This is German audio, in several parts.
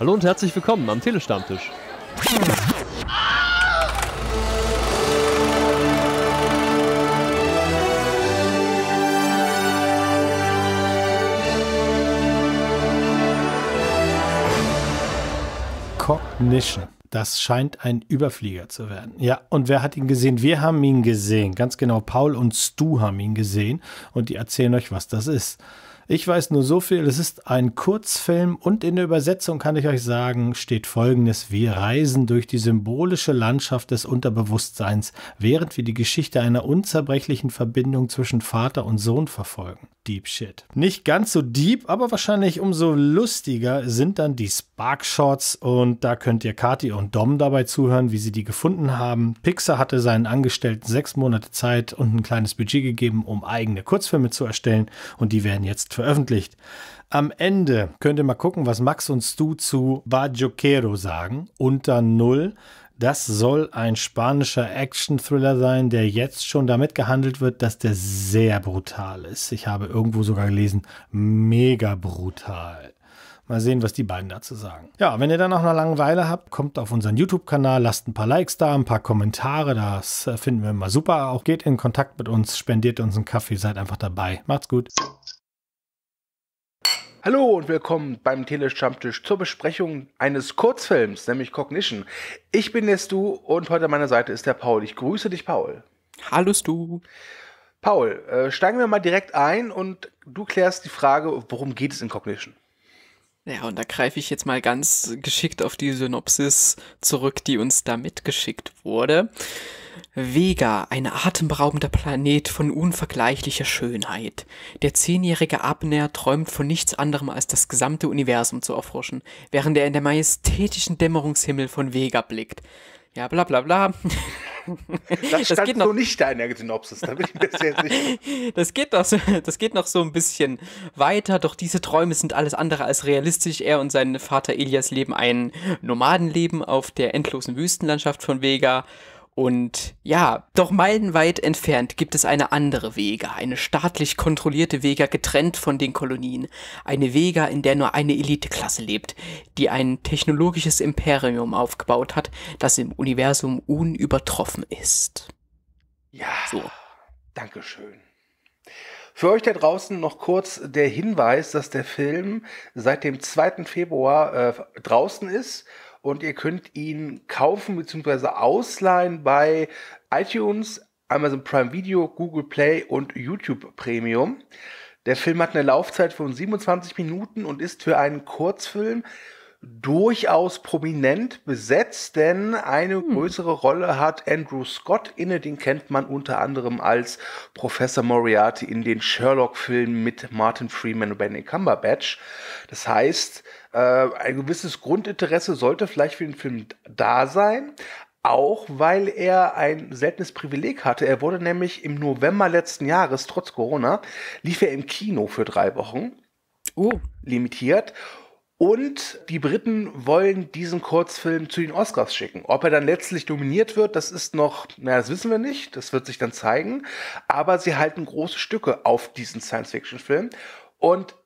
Hallo und herzlich willkommen am Telestammtisch. Cognition. Das scheint ein Überflieger zu werden. Ja, und wer hat ihn gesehen? Wir haben ihn gesehen. Ganz genau, Paul und Stu haben ihn gesehen und die erzählen euch, was das ist. Ich weiß nur so viel, es ist ein Kurzfilm und in der Übersetzung kann ich euch sagen, steht folgendes. Wir reisen durch die symbolische Landschaft des Unterbewusstseins, während wir die Geschichte einer unzerbrechlichen Verbindung zwischen Vater und Sohn verfolgen. Deep Shit. Nicht ganz so deep, aber wahrscheinlich umso lustiger sind dann die Spark Shots und da könnt ihr Kati und Dom dabei zuhören, wie sie die gefunden haben. Pixar hatte seinen Angestellten sechs Monate Zeit und ein kleines Budget gegeben, um eigene Kurzfilme zu erstellen und die werden jetzt veröffentlicht. Am Ende könnt ihr mal gucken, was Max und Stu zu Bajoquero sagen. Unter Null. Das soll ein spanischer Action-Thriller sein, der jetzt schon damit gehandelt wird, dass der sehr brutal ist. Ich habe irgendwo sogar gelesen, mega brutal. Mal sehen, was die beiden dazu sagen. Ja, wenn ihr dann noch eine Langeweile habt, kommt auf unseren YouTube-Kanal, lasst ein paar Likes da, ein paar Kommentare, das finden wir immer super. Auch geht in Kontakt mit uns, spendiert uns einen Kaffee, seid einfach dabei. Macht's gut. Hallo und willkommen beim Telestammtisch zur Besprechung eines Kurzfilms, nämlich Cognition. Ich bin der Stu und heute an meiner Seite ist der Paul. Ich grüße dich, Paul. Hallo Stu. Paul, äh, steigen wir mal direkt ein und du klärst die Frage, worum geht es in Cognition? Ja, und da greife ich jetzt mal ganz geschickt auf die Synopsis zurück, die uns da mitgeschickt wurde. Vega, ein atemberaubender Planet von unvergleichlicher Schönheit. Der zehnjährige Abner träumt von nichts anderem als das gesamte Universum zu erforschen, während er in der majestätischen Dämmerungshimmel von Vega blickt. Ja, bla bla bla. Das, das geht noch so nicht da in der Synopsis, da bin ich mir sehr sicher. Das geht, noch das geht noch so ein bisschen weiter, doch diese Träume sind alles andere als realistisch. Er und sein Vater Elias leben ein Nomadenleben auf der endlosen Wüstenlandschaft von Vega und ja, doch meilenweit entfernt gibt es eine andere Vega, eine staatlich kontrollierte Vega getrennt von den Kolonien. Eine Vega, in der nur eine Eliteklasse lebt, die ein technologisches Imperium aufgebaut hat, das im Universum unübertroffen ist. Ja, so. Dankeschön. Für euch da draußen noch kurz der Hinweis, dass der Film seit dem 2. Februar äh, draußen ist und ihr könnt ihn kaufen bzw. ausleihen bei iTunes, Amazon Prime Video, Google Play und YouTube Premium. Der Film hat eine Laufzeit von 27 Minuten und ist für einen Kurzfilm durchaus prominent besetzt, denn eine hm. größere Rolle hat Andrew Scott inne, den kennt man unter anderem als Professor Moriarty in den Sherlock-Filmen mit Martin Freeman und Benny Cumberbatch. Das heißt, äh, ein gewisses Grundinteresse sollte vielleicht für den Film da sein. Auch weil er ein seltenes Privileg hatte. Er wurde nämlich im November letzten Jahres, trotz Corona, lief er im Kino für drei Wochen. Oh. Limitiert. Und die Briten wollen diesen Kurzfilm zu den Oscars schicken. Ob er dann letztlich dominiert wird, das ist noch, naja, das wissen wir nicht. Das wird sich dann zeigen. Aber sie halten große Stücke auf diesen Science-Fiction-Film. Und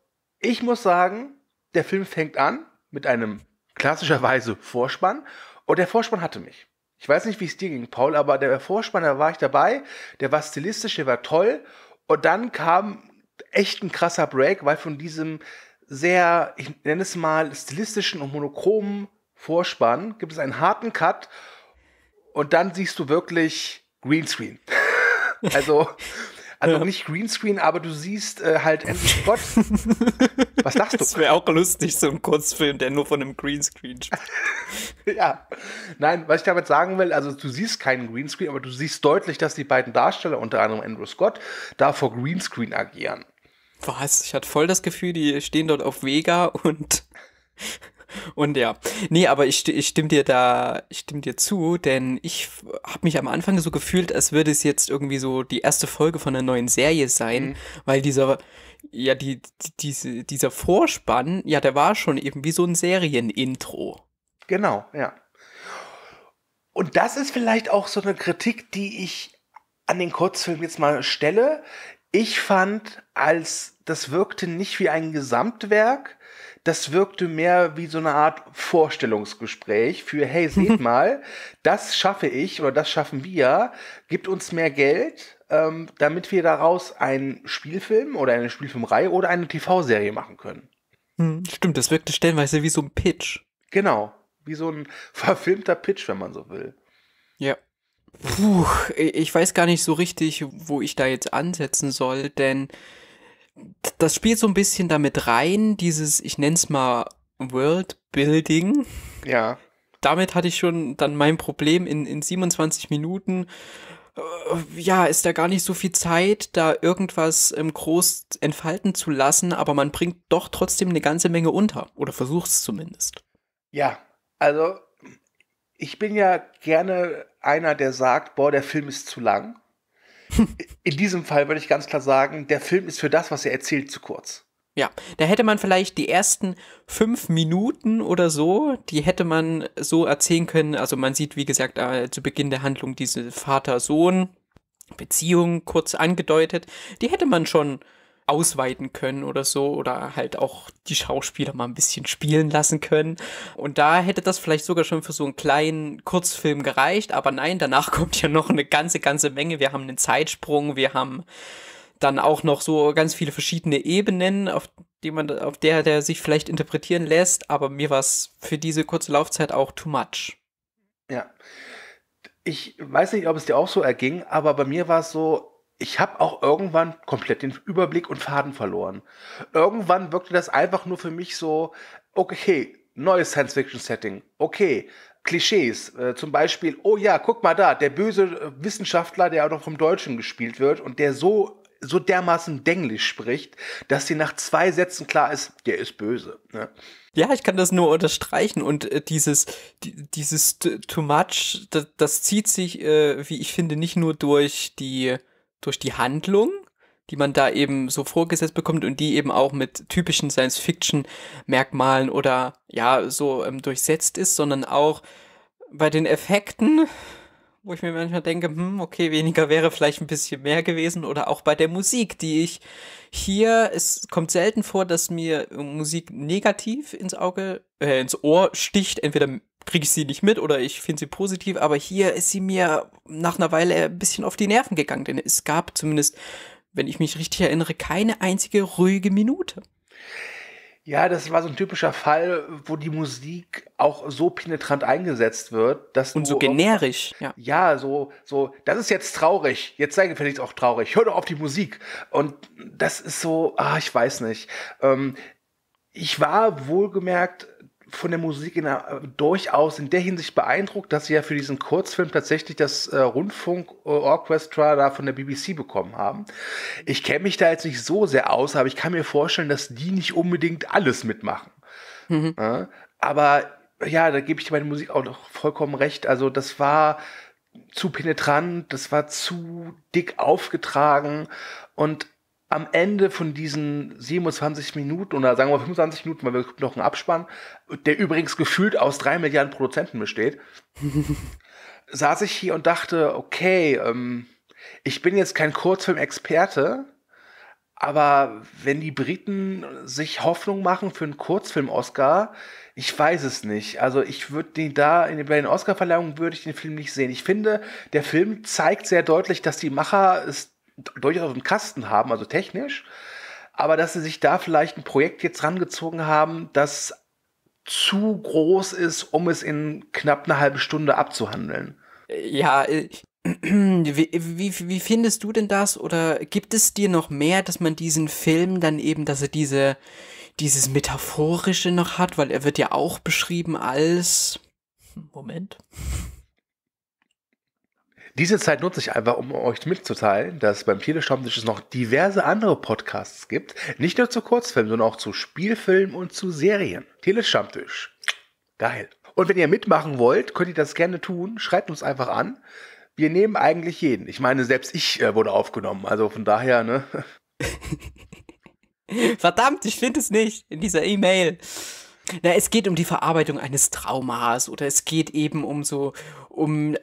ich muss sagen, der Film fängt an mit einem klassischerweise Vorspann und der Vorspann hatte mich. Ich weiß nicht, wie es dir ging, Paul, aber der Vorspann, da war ich dabei, der war stilistisch, der war toll und dann kam echt ein krasser Break, weil von diesem sehr, ich nenne es mal, stilistischen und monochromen Vorspann gibt es einen harten Cut und dann siehst du wirklich Greenscreen. also also nicht Greenscreen, aber du siehst äh, halt Andrew Scott. Was sagst du? Das wäre auch lustig, so ein Kurzfilm, der nur von einem Greenscreen spricht. ja. Nein, was ich damit sagen will, also du siehst keinen Greenscreen, aber du siehst deutlich, dass die beiden Darsteller, unter anderem Andrew Scott, da vor Greenscreen agieren. Was? Ich hatte voll das Gefühl, die stehen dort auf Vega und und ja, nee, aber ich, ich stimme dir da, ich stimme dir zu, denn ich habe mich am Anfang so gefühlt, als würde es jetzt irgendwie so die erste Folge von einer neuen Serie sein, mhm. weil dieser, ja, die, die, diese, dieser Vorspann, ja, der war schon eben wie so ein Serienintro. Genau, ja. Und das ist vielleicht auch so eine Kritik, die ich an den Kurzfilm jetzt mal stelle. Ich fand, als das wirkte nicht wie ein Gesamtwerk, das wirkte mehr wie so eine Art Vorstellungsgespräch für, hey, seht mal, das schaffe ich oder das schaffen wir, gibt uns mehr Geld, ähm, damit wir daraus einen Spielfilm oder eine Spielfilmreihe oder eine TV-Serie machen können. Hm, stimmt, das wirkte stellenweise wie so ein Pitch. Genau, wie so ein verfilmter Pitch, wenn man so will. Ja. Puh, ich weiß gar nicht so richtig, wo ich da jetzt ansetzen soll, denn das spielt so ein bisschen damit rein, dieses, ich nenne es mal Worldbuilding. Ja. Damit hatte ich schon dann mein Problem in, in 27 Minuten. Äh, ja, ist da gar nicht so viel Zeit, da irgendwas ähm, groß entfalten zu lassen, aber man bringt doch trotzdem eine ganze Menge unter. Oder versucht es zumindest. Ja, also ich bin ja gerne einer, der sagt, boah, der Film ist zu lang. In diesem Fall würde ich ganz klar sagen, der Film ist für das, was er erzählt, zu kurz. Ja, da hätte man vielleicht die ersten fünf Minuten oder so, die hätte man so erzählen können. Also man sieht, wie gesagt, äh, zu Beginn der Handlung diese Vater-Sohn-Beziehung kurz angedeutet. Die hätte man schon ausweiten können oder so oder halt auch die Schauspieler mal ein bisschen spielen lassen können. Und da hätte das vielleicht sogar schon für so einen kleinen Kurzfilm gereicht, aber nein, danach kommt ja noch eine ganze, ganze Menge. Wir haben einen Zeitsprung, wir haben dann auch noch so ganz viele verschiedene Ebenen, auf die man, auf der der sich vielleicht interpretieren lässt, aber mir war es für diese kurze Laufzeit auch too much. Ja. Ich weiß nicht, ob es dir auch so erging, aber bei mir war es so, ich habe auch irgendwann komplett den Überblick und Faden verloren. Irgendwann wirkte das einfach nur für mich so, okay, neues Science-Fiction-Setting, okay, Klischees, äh, zum Beispiel, oh ja, guck mal da, der böse äh, Wissenschaftler, der auch noch vom Deutschen gespielt wird und der so so dermaßen Denglisch spricht, dass dir nach zwei Sätzen klar ist, der ist böse. Ne? Ja, ich kann das nur unterstreichen und äh, dieses die, dieses too much, das, das zieht sich, äh, wie ich finde, nicht nur durch die durch die Handlung, die man da eben so vorgesetzt bekommt und die eben auch mit typischen Science-Fiction-Merkmalen oder ja, so ähm, durchsetzt ist, sondern auch bei den Effekten, wo ich mir manchmal denke, hm, okay, weniger wäre vielleicht ein bisschen mehr gewesen oder auch bei der Musik, die ich hier, es kommt selten vor, dass mir Musik negativ ins Auge, äh, ins Ohr sticht, entweder kriege ich sie nicht mit oder ich finde sie positiv, aber hier ist sie mir nach einer Weile ein bisschen auf die Nerven gegangen, denn es gab zumindest, wenn ich mich richtig erinnere, keine einzige ruhige Minute. Ja, das war so ein typischer Fall, wo die Musik auch so penetrant eingesetzt wird, dass und so generisch. Ja. ja, so so. Das ist jetzt traurig. Jetzt sei gefälligst auch traurig. Hör doch auf die Musik. Und das ist so. Ah, ich weiß nicht. Ähm, ich war wohlgemerkt von der Musik in der, durchaus in der Hinsicht beeindruckt, dass sie ja für diesen Kurzfilm tatsächlich das äh, Rundfunkorchestra da von der BBC bekommen haben. Ich kenne mich da jetzt nicht so sehr aus, aber ich kann mir vorstellen, dass die nicht unbedingt alles mitmachen. Mhm. Ja, aber ja, da gebe ich der Musik auch noch vollkommen recht. Also das war zu penetrant, das war zu dick aufgetragen und am Ende von diesen 27 Minuten oder sagen wir 25 Minuten, weil wir noch einen Abspann, der übrigens gefühlt aus drei Milliarden Produzenten besteht, saß ich hier und dachte, okay, ähm, ich bin jetzt kein Kurzfilm-Experte, aber wenn die Briten sich Hoffnung machen für einen Kurzfilm-Oscar, ich weiß es nicht. Also ich würde den da, in, den Oscar-Verleihungen würde ich den Film nicht sehen. Ich finde, der Film zeigt sehr deutlich, dass die Macher es durchaus auf dem Kasten haben, also technisch, aber dass sie sich da vielleicht ein Projekt jetzt rangezogen haben, das zu groß ist, um es in knapp eine halbe Stunde abzuhandeln. Ja, äh, wie, wie, wie findest du denn das? Oder gibt es dir noch mehr, dass man diesen Film dann eben, dass er diese, dieses Metaphorische noch hat? Weil er wird ja auch beschrieben als. Moment. Diese Zeit nutze ich einfach, um euch mitzuteilen, dass beim Telestammtisch es noch diverse andere Podcasts gibt. Nicht nur zu Kurzfilmen, sondern auch zu Spielfilmen und zu Serien. Telestammtisch. Geil. Und wenn ihr mitmachen wollt, könnt ihr das gerne tun. Schreibt uns einfach an. Wir nehmen eigentlich jeden. Ich meine, selbst ich äh, wurde aufgenommen. Also von daher, ne? Verdammt, ich finde es nicht in dieser E-Mail. Na, es geht um die Verarbeitung eines Traumas oder es geht eben um so, um äh,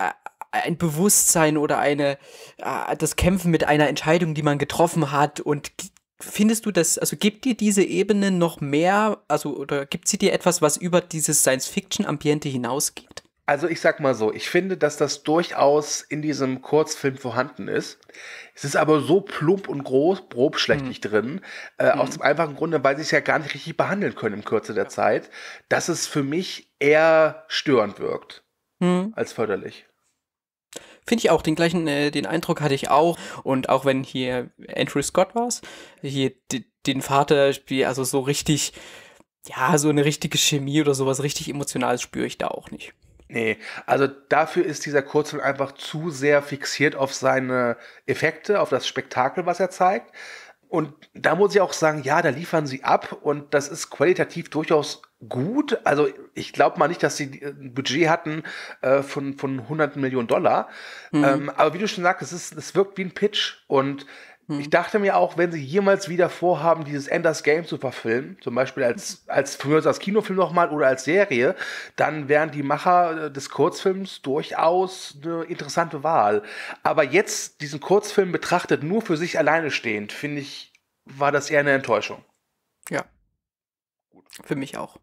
ein Bewusstsein oder eine, äh, das Kämpfen mit einer Entscheidung, die man getroffen hat und findest du das, also gibt dir diese Ebene noch mehr, also oder gibt sie dir etwas, was über dieses Science-Fiction-Ambiente hinausgeht? Also ich sag mal so, ich finde, dass das durchaus in diesem Kurzfilm vorhanden ist. Es ist aber so plump und groß, grobschlächtig mhm. drin, äh, mhm. aus dem einfachen Grunde, weil sie es ja gar nicht richtig behandeln können im Kürze der Zeit, dass es für mich eher störend wirkt mhm. als förderlich. Finde ich auch, den gleichen, äh, den Eindruck hatte ich auch. Und auch wenn hier Andrew Scott war hier den Vater also so richtig, ja, so eine richtige Chemie oder sowas richtig Emotionales spüre ich da auch nicht. Nee, also dafür ist dieser Kurzfilm einfach zu sehr fixiert auf seine Effekte, auf das Spektakel, was er zeigt. Und da muss ich auch sagen, ja, da liefern sie ab und das ist qualitativ durchaus gut. Also ich glaube mal nicht, dass sie ein Budget hatten äh, von, von hunderten Millionen Dollar. Mhm. Ähm, aber wie du schon sagst, es, ist, es wirkt wie ein Pitch und hm. Ich dachte mir auch, wenn sie jemals wieder vorhaben, dieses Enders Game zu verfilmen, zum Beispiel als, als als Kinofilm nochmal oder als Serie, dann wären die Macher äh, des Kurzfilms durchaus eine interessante Wahl. Aber jetzt diesen Kurzfilm betrachtet, nur für sich alleine stehend, finde ich, war das eher eine Enttäuschung. Ja. Für mich auch.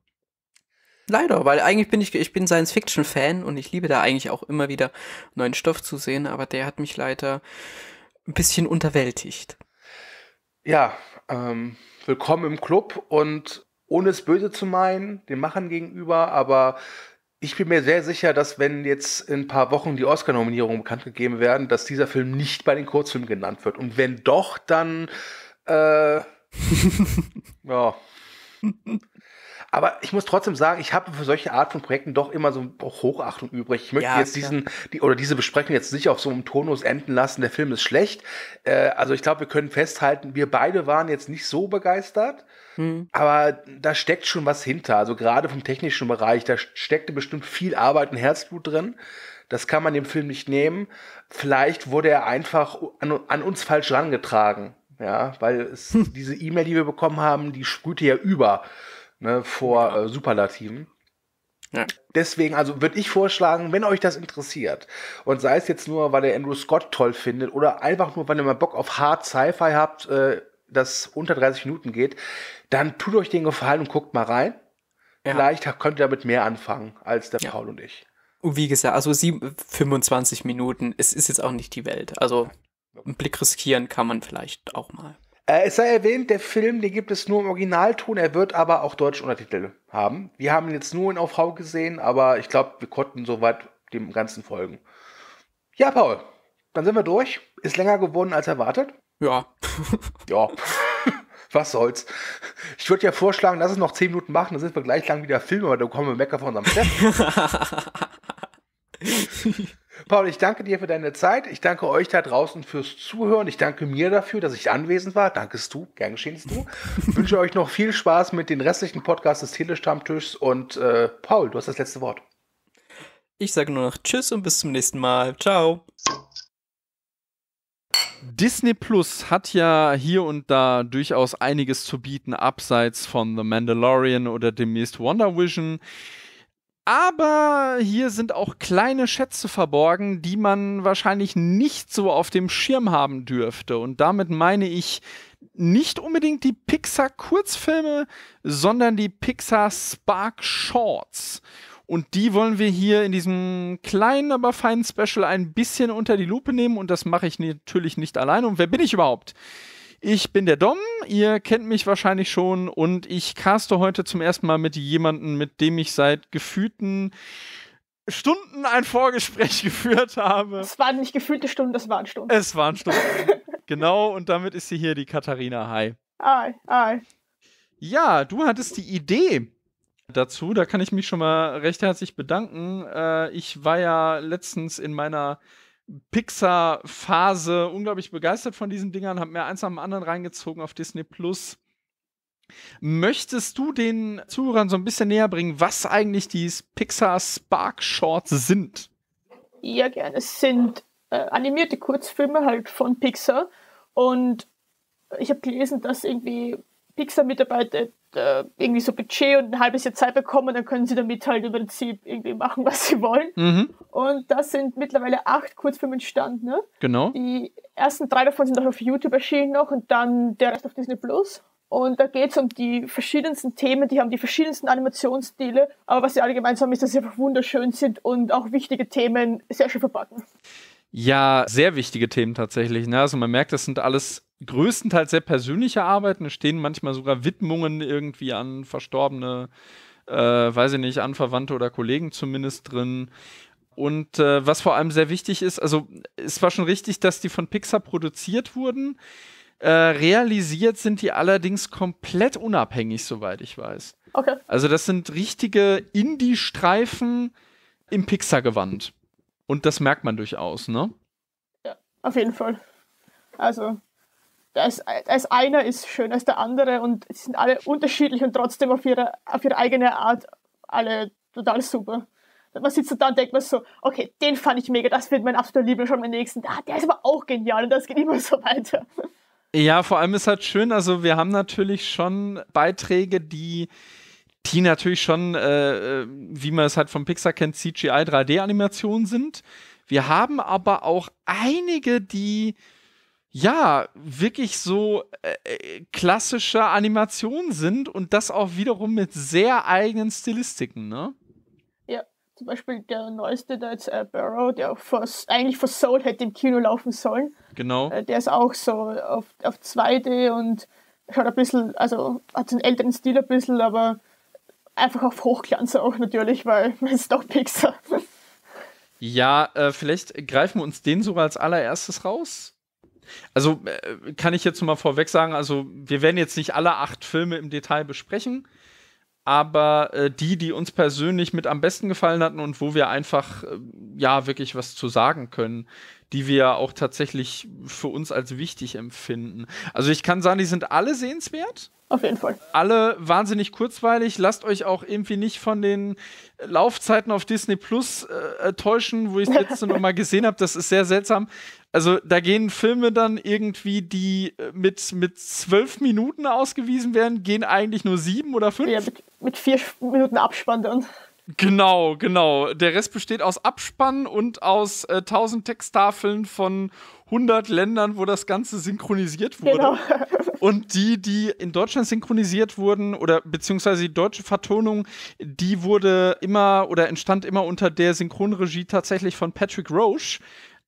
Leider, weil eigentlich bin ich, ich bin Science-Fiction-Fan und ich liebe da eigentlich auch immer wieder neuen Stoff zu sehen, aber der hat mich leider ein bisschen unterwältigt. Ja, ähm, willkommen im Club und ohne es böse zu meinen, den Machern gegenüber, aber ich bin mir sehr sicher, dass wenn jetzt in ein paar Wochen die Oscar-Nominierungen bekannt gegeben werden, dass dieser Film nicht bei den Kurzfilmen genannt wird. Und wenn doch, dann äh, ja. Aber ich muss trotzdem sagen, ich habe für solche Art von Projekten doch immer so Hochachtung übrig. Ich möchte ja, jetzt diesen, die, oder diese Besprechung jetzt nicht auf so einem Tonus enden lassen, der Film ist schlecht. Äh, also ich glaube, wir können festhalten, wir beide waren jetzt nicht so begeistert. Hm. Aber da steckt schon was hinter. Also gerade vom technischen Bereich, da steckte bestimmt viel Arbeit und Herzblut drin. Das kann man dem Film nicht nehmen. Vielleicht wurde er einfach an, an uns falsch rangetragen. Ja, weil es, hm. diese E-Mail, die wir bekommen haben, die sprühte ja über ne, vor äh, Superlativen. Ja. Deswegen, also würde ich vorschlagen, wenn euch das interessiert und sei es jetzt nur, weil ihr Andrew Scott toll findet oder einfach nur, weil ihr mal Bock auf Hard Sci-Fi habt, äh, das unter 30 Minuten geht, dann tut euch den Gefallen und guckt mal rein. Ja. Vielleicht könnt ihr damit mehr anfangen als der ja. Paul und ich. Und wie gesagt, also sieben, 25 Minuten, es ist jetzt auch nicht die Welt. Also einen Blick riskieren kann man vielleicht auch mal. Äh, es sei erwähnt, der Film, den gibt es nur im Originalton, er wird aber auch deutsche Untertitel haben. Wir haben ihn jetzt nur in OV gesehen, aber ich glaube, wir konnten soweit dem Ganzen folgen. Ja, Paul, dann sind wir durch. Ist länger geworden als erwartet. Ja. ja. Was soll's. Ich würde ja vorschlagen, lass es noch 10 Minuten machen, dann sind wir gleich lang wieder Filme, aber dann kommen wir Mecker von unserem Chef. Paul, ich danke dir für deine Zeit. Ich danke euch da draußen fürs Zuhören. Ich danke mir dafür, dass ich anwesend war. Dankest du, gern geschehenst du. Ich wünsche euch noch viel Spaß mit den restlichen Podcasts des Telestammtischs und äh, Paul, du hast das letzte Wort. Ich sage nur noch Tschüss und bis zum nächsten Mal. Ciao. Disney Plus hat ja hier und da durchaus einiges zu bieten, abseits von The Mandalorian oder demnächst Wonder Vision. Aber hier sind auch kleine Schätze verborgen, die man wahrscheinlich nicht so auf dem Schirm haben dürfte. Und damit meine ich nicht unbedingt die Pixar Kurzfilme, sondern die Pixar Spark Shorts. Und die wollen wir hier in diesem kleinen, aber feinen Special ein bisschen unter die Lupe nehmen. Und das mache ich natürlich nicht alleine. Und wer bin ich überhaupt? Ich bin der Dom, ihr kennt mich wahrscheinlich schon und ich caste heute zum ersten Mal mit jemandem, mit dem ich seit gefühlten Stunden ein Vorgespräch geführt habe. Es waren nicht gefühlte Stunden, das waren Stunden. Es waren Stunden. genau, und damit ist sie hier, die Katharina. Hi. Hi, hi. Ja, du hattest die Idee dazu. Da kann ich mich schon mal recht herzlich bedanken. Äh, ich war ja letztens in meiner Pixar-Phase unglaublich begeistert von diesen Dingern, habe mir eins dem anderen reingezogen auf Disney Plus. Möchtest du den Zuhörern so ein bisschen näher bringen, was eigentlich die Pixar Spark Shorts sind? Ja, gerne. Es sind äh, animierte Kurzfilme halt von Pixar und ich habe gelesen, dass irgendwie Pixar-Mitarbeiter äh, irgendwie so Budget und ein halbes Jahr Zeit bekommen, dann können sie damit halt im Prinzip irgendwie machen, was sie wollen. Mhm. Und das sind mittlerweile acht Kurzfilme entstanden. Ne? Genau. Die ersten drei davon sind auch auf YouTube erschienen noch und dann der Rest auf Disney Plus. Und da geht es um die verschiedensten Themen, die haben die verschiedensten Animationsstile, aber was sie alle gemeinsam haben, ist, dass sie einfach wunderschön sind und auch wichtige Themen sehr schön verpacken. Ja, sehr wichtige Themen tatsächlich. Ne? Also man merkt, das sind alles größtenteils sehr persönliche Arbeiten. Es stehen manchmal sogar Widmungen irgendwie an verstorbene, äh, weiß ich nicht, Anverwandte oder Kollegen zumindest drin. Und äh, was vor allem sehr wichtig ist, also es war schon richtig, dass die von Pixar produziert wurden. Äh, realisiert sind die allerdings komplett unabhängig, soweit ich weiß. Okay. Also das sind richtige Indie-Streifen im Pixar-Gewand. Und das merkt man durchaus, ne? Auf jeden Fall. Also, da ist einer ist schöner als der andere und sie sind alle unterschiedlich und trotzdem auf ihre, auf ihre eigene Art alle total super. Man sitzt da und denkt man so, okay, den fand ich mega, das wird mein absoluter Liebling schon mein nächsten. Ah, der ist aber auch genial und das geht immer so weiter. Ja, vor allem ist halt schön, also wir haben natürlich schon Beiträge, die die natürlich schon, äh, wie man es halt von Pixar kennt, CGI 3D-Animationen sind. Wir haben aber auch einige, die ja wirklich so äh, klassische Animationen sind und das auch wiederum mit sehr eigenen Stilistiken, ne? Ja, zum Beispiel der neueste, der jetzt äh, Burrow, der auch vor, eigentlich vor Soul hätte im Kino laufen sollen. Genau. Äh, der ist auch so auf, auf 2D und schaut ein bisschen, also hat einen älteren Stil ein bisschen, aber einfach auf Hochglanz auch natürlich, weil es ist doch Pixar. Ja, äh, vielleicht greifen wir uns den sogar als allererstes raus. Also äh, kann ich jetzt mal vorweg sagen, also wir werden jetzt nicht alle acht Filme im Detail besprechen, aber äh, die, die uns persönlich mit am besten gefallen hatten und wo wir einfach äh, ja wirklich was zu sagen können, die wir auch tatsächlich für uns als wichtig empfinden. Also ich kann sagen, die sind alle sehenswert. Auf jeden Fall. Alle wahnsinnig kurzweilig. Lasst euch auch irgendwie nicht von den Laufzeiten auf Disney Plus äh, täuschen, wo ich es letzte noch mal gesehen habe. Das ist sehr seltsam. Also da gehen Filme dann irgendwie, die äh, mit, mit zwölf Minuten ausgewiesen werden, gehen eigentlich nur sieben oder fünf. Ja, mit, mit vier Minuten Abspann dann. Genau, genau. Der Rest besteht aus Abspann und aus äh, 1000 Texttafeln von 100 Ländern, wo das Ganze synchronisiert wurde. Genau. Und die, die in Deutschland synchronisiert wurden, oder beziehungsweise die deutsche Vertonung, die wurde immer oder entstand immer unter der Synchronregie tatsächlich von Patrick Roche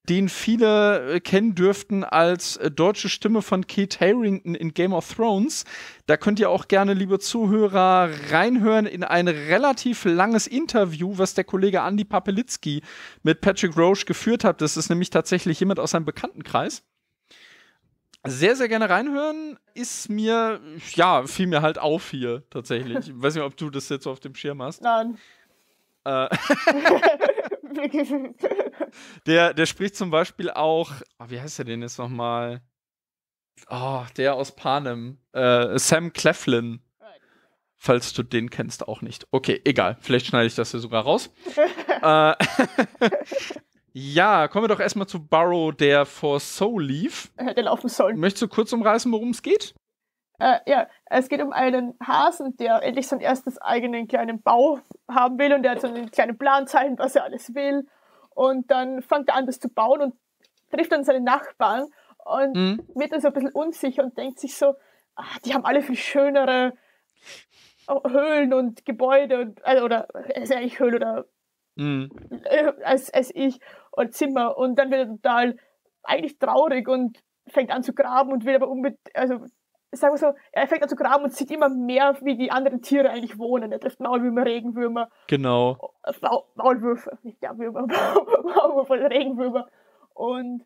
den viele äh, kennen dürften als äh, deutsche Stimme von Kate Harrington in Game of Thrones. Da könnt ihr auch gerne, liebe Zuhörer, reinhören in ein relativ langes Interview, was der Kollege Andy Papelitzki mit Patrick Roche geführt hat. Das ist nämlich tatsächlich jemand aus seinem Bekanntenkreis. Sehr, sehr gerne reinhören. Ist mir, ja, fiel mir halt auf hier tatsächlich. Ich weiß nicht, ob du das jetzt so auf dem Schirm hast. Nein. Äh, der, der spricht zum Beispiel auch, oh, wie heißt der denn jetzt nochmal? Oh, der aus Panem. Äh, Sam Cleflin. Falls du den kennst, auch nicht. Okay, egal. Vielleicht schneide ich das hier sogar raus. äh, ja, kommen wir doch erstmal zu Burrow, der vor Soul lief. Hätte laufen sollen. Möchtest du kurz umreißen, worum es geht? Äh, ja, es geht um einen Hasen, der endlich sein erstes eigenen kleinen Bau haben will und der hat so einen kleinen Plan zeichnet, was er alles will. Und dann fängt er an, das zu bauen und trifft dann seine Nachbarn und Mhm. wird dann so ein bisschen unsicher und denkt sich so, ah, die haben alle viel schönere Höhlen und Gebäude und, also, oder ist eigentlich Höhle oder Mhm. äh, als, als ich und Zimmer und dann wird er total eigentlich traurig und fängt an zu graben und will aber unbedingt, also sagen wir so, er fängt an zu graben und sieht immer mehr, wie die anderen Tiere eigentlich wohnen. Er trifft Maulwürmer, Regenwürmer, Genau. Maul Maulwürfe, nicht der Würmer, Maulwürfe, Regenwürmer. Und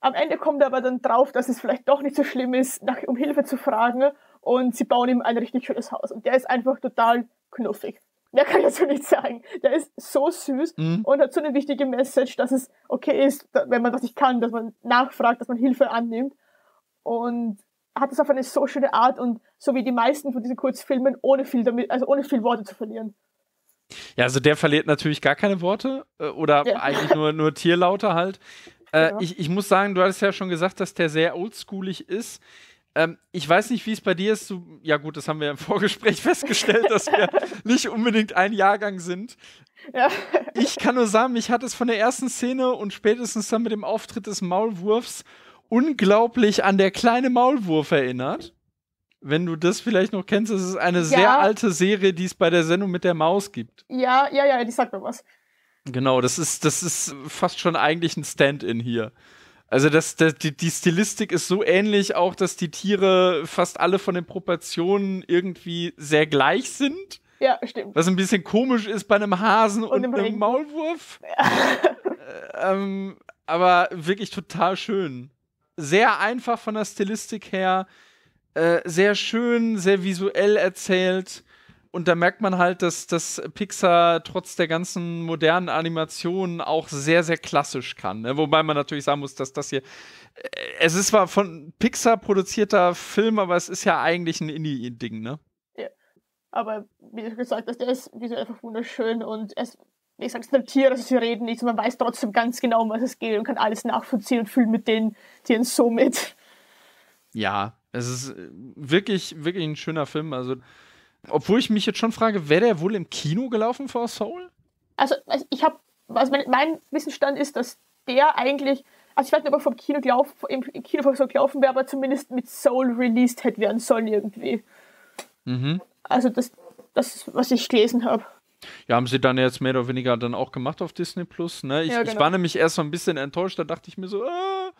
am Ende kommt er aber dann drauf, dass es vielleicht doch nicht so schlimm ist, nach, um Hilfe zu fragen. Und sie bauen ihm ein richtig schönes Haus. Und der ist einfach total knuffig. Mehr kann ich dazu nicht sagen. Der ist so süß Mhm. und hat so eine wichtige Message, dass es okay ist, wenn man was nicht kann, dass man nachfragt, dass man Hilfe annimmt. Und hat es auf eine so schöne Art und so wie die meisten von diesen Kurzfilmen, ohne viel damit, also ohne viel Worte zu verlieren. Ja, also der verliert natürlich gar keine Worte äh, oder Ja. eigentlich nur, nur Tierlaute halt. Äh, Ja. ich, ich muss sagen, du hattest ja schon gesagt, dass der sehr oldschoolig ist. Ähm, ich weiß nicht, wie es bei dir ist. Du, ja, gut, das haben wir im Vorgespräch festgestellt, dass wir nicht unbedingt ein Jahrgang sind. Ja. Ich kann nur sagen, mich hat es von der ersten Szene und spätestens dann mit dem Auftritt des Maulwurfs unglaublich an der kleine Maulwurf erinnert. Wenn du das vielleicht noch kennst, das ist eine Ja. sehr alte Serie, die es bei der Sendung mit der Maus gibt. Ja, ja, ja, die sagt mir was. Genau, das ist, das ist fast schon eigentlich ein Stand-in hier. Also das, das, die, die Stilistik ist so ähnlich auch, dass die Tiere fast alle von den Proportionen irgendwie sehr gleich sind. Ja, stimmt. Was ein bisschen komisch ist bei einem Hasen und, einem einem Regenwurm. Maulwurf. Äh, ähm, aber wirklich total schön. Sehr einfach von der Stilistik her. Äh, sehr schön, sehr visuell erzählt. Und da merkt man halt, dass, dass Pixar trotz der ganzen modernen Animationen auch sehr, sehr klassisch kann. Ne? Wobei man natürlich sagen muss, dass das hier. Äh, es ist zwar von Pixar produzierter Film, aber es ist ja eigentlich ein Indie-Ding, ne? Aber wie du gesagt hast, der ist visuell einfach wunderschön und es, wie gesagt, es sind Tiere, also sie reden nichts, und man weiß trotzdem ganz genau, um was es geht und kann alles nachvollziehen und fühlt mit den Tieren so mit. Ja, es ist äh, wirklich, wirklich ein schöner Film. Also, obwohl ich mich jetzt schon frage, wäre der wohl im Kino gelaufen vor Soul? Also, also ich habe, also mein, mein Wissensstand ist, dass der eigentlich, also ich weiß nicht, ob er vom Kino gelaufen, im Kino vom Soul gelaufen wäre, aber zumindest mit Soul released hätte werden sollen irgendwie. Mhm. Also das, das ist, was ich gelesen habe. Ja, haben sie dann jetzt mehr oder weniger dann auch gemacht auf Disney Plus. Ne? Ich, Ja, ich genau. war nämlich erst so ein bisschen enttäuscht, da dachte ich mir so, ah,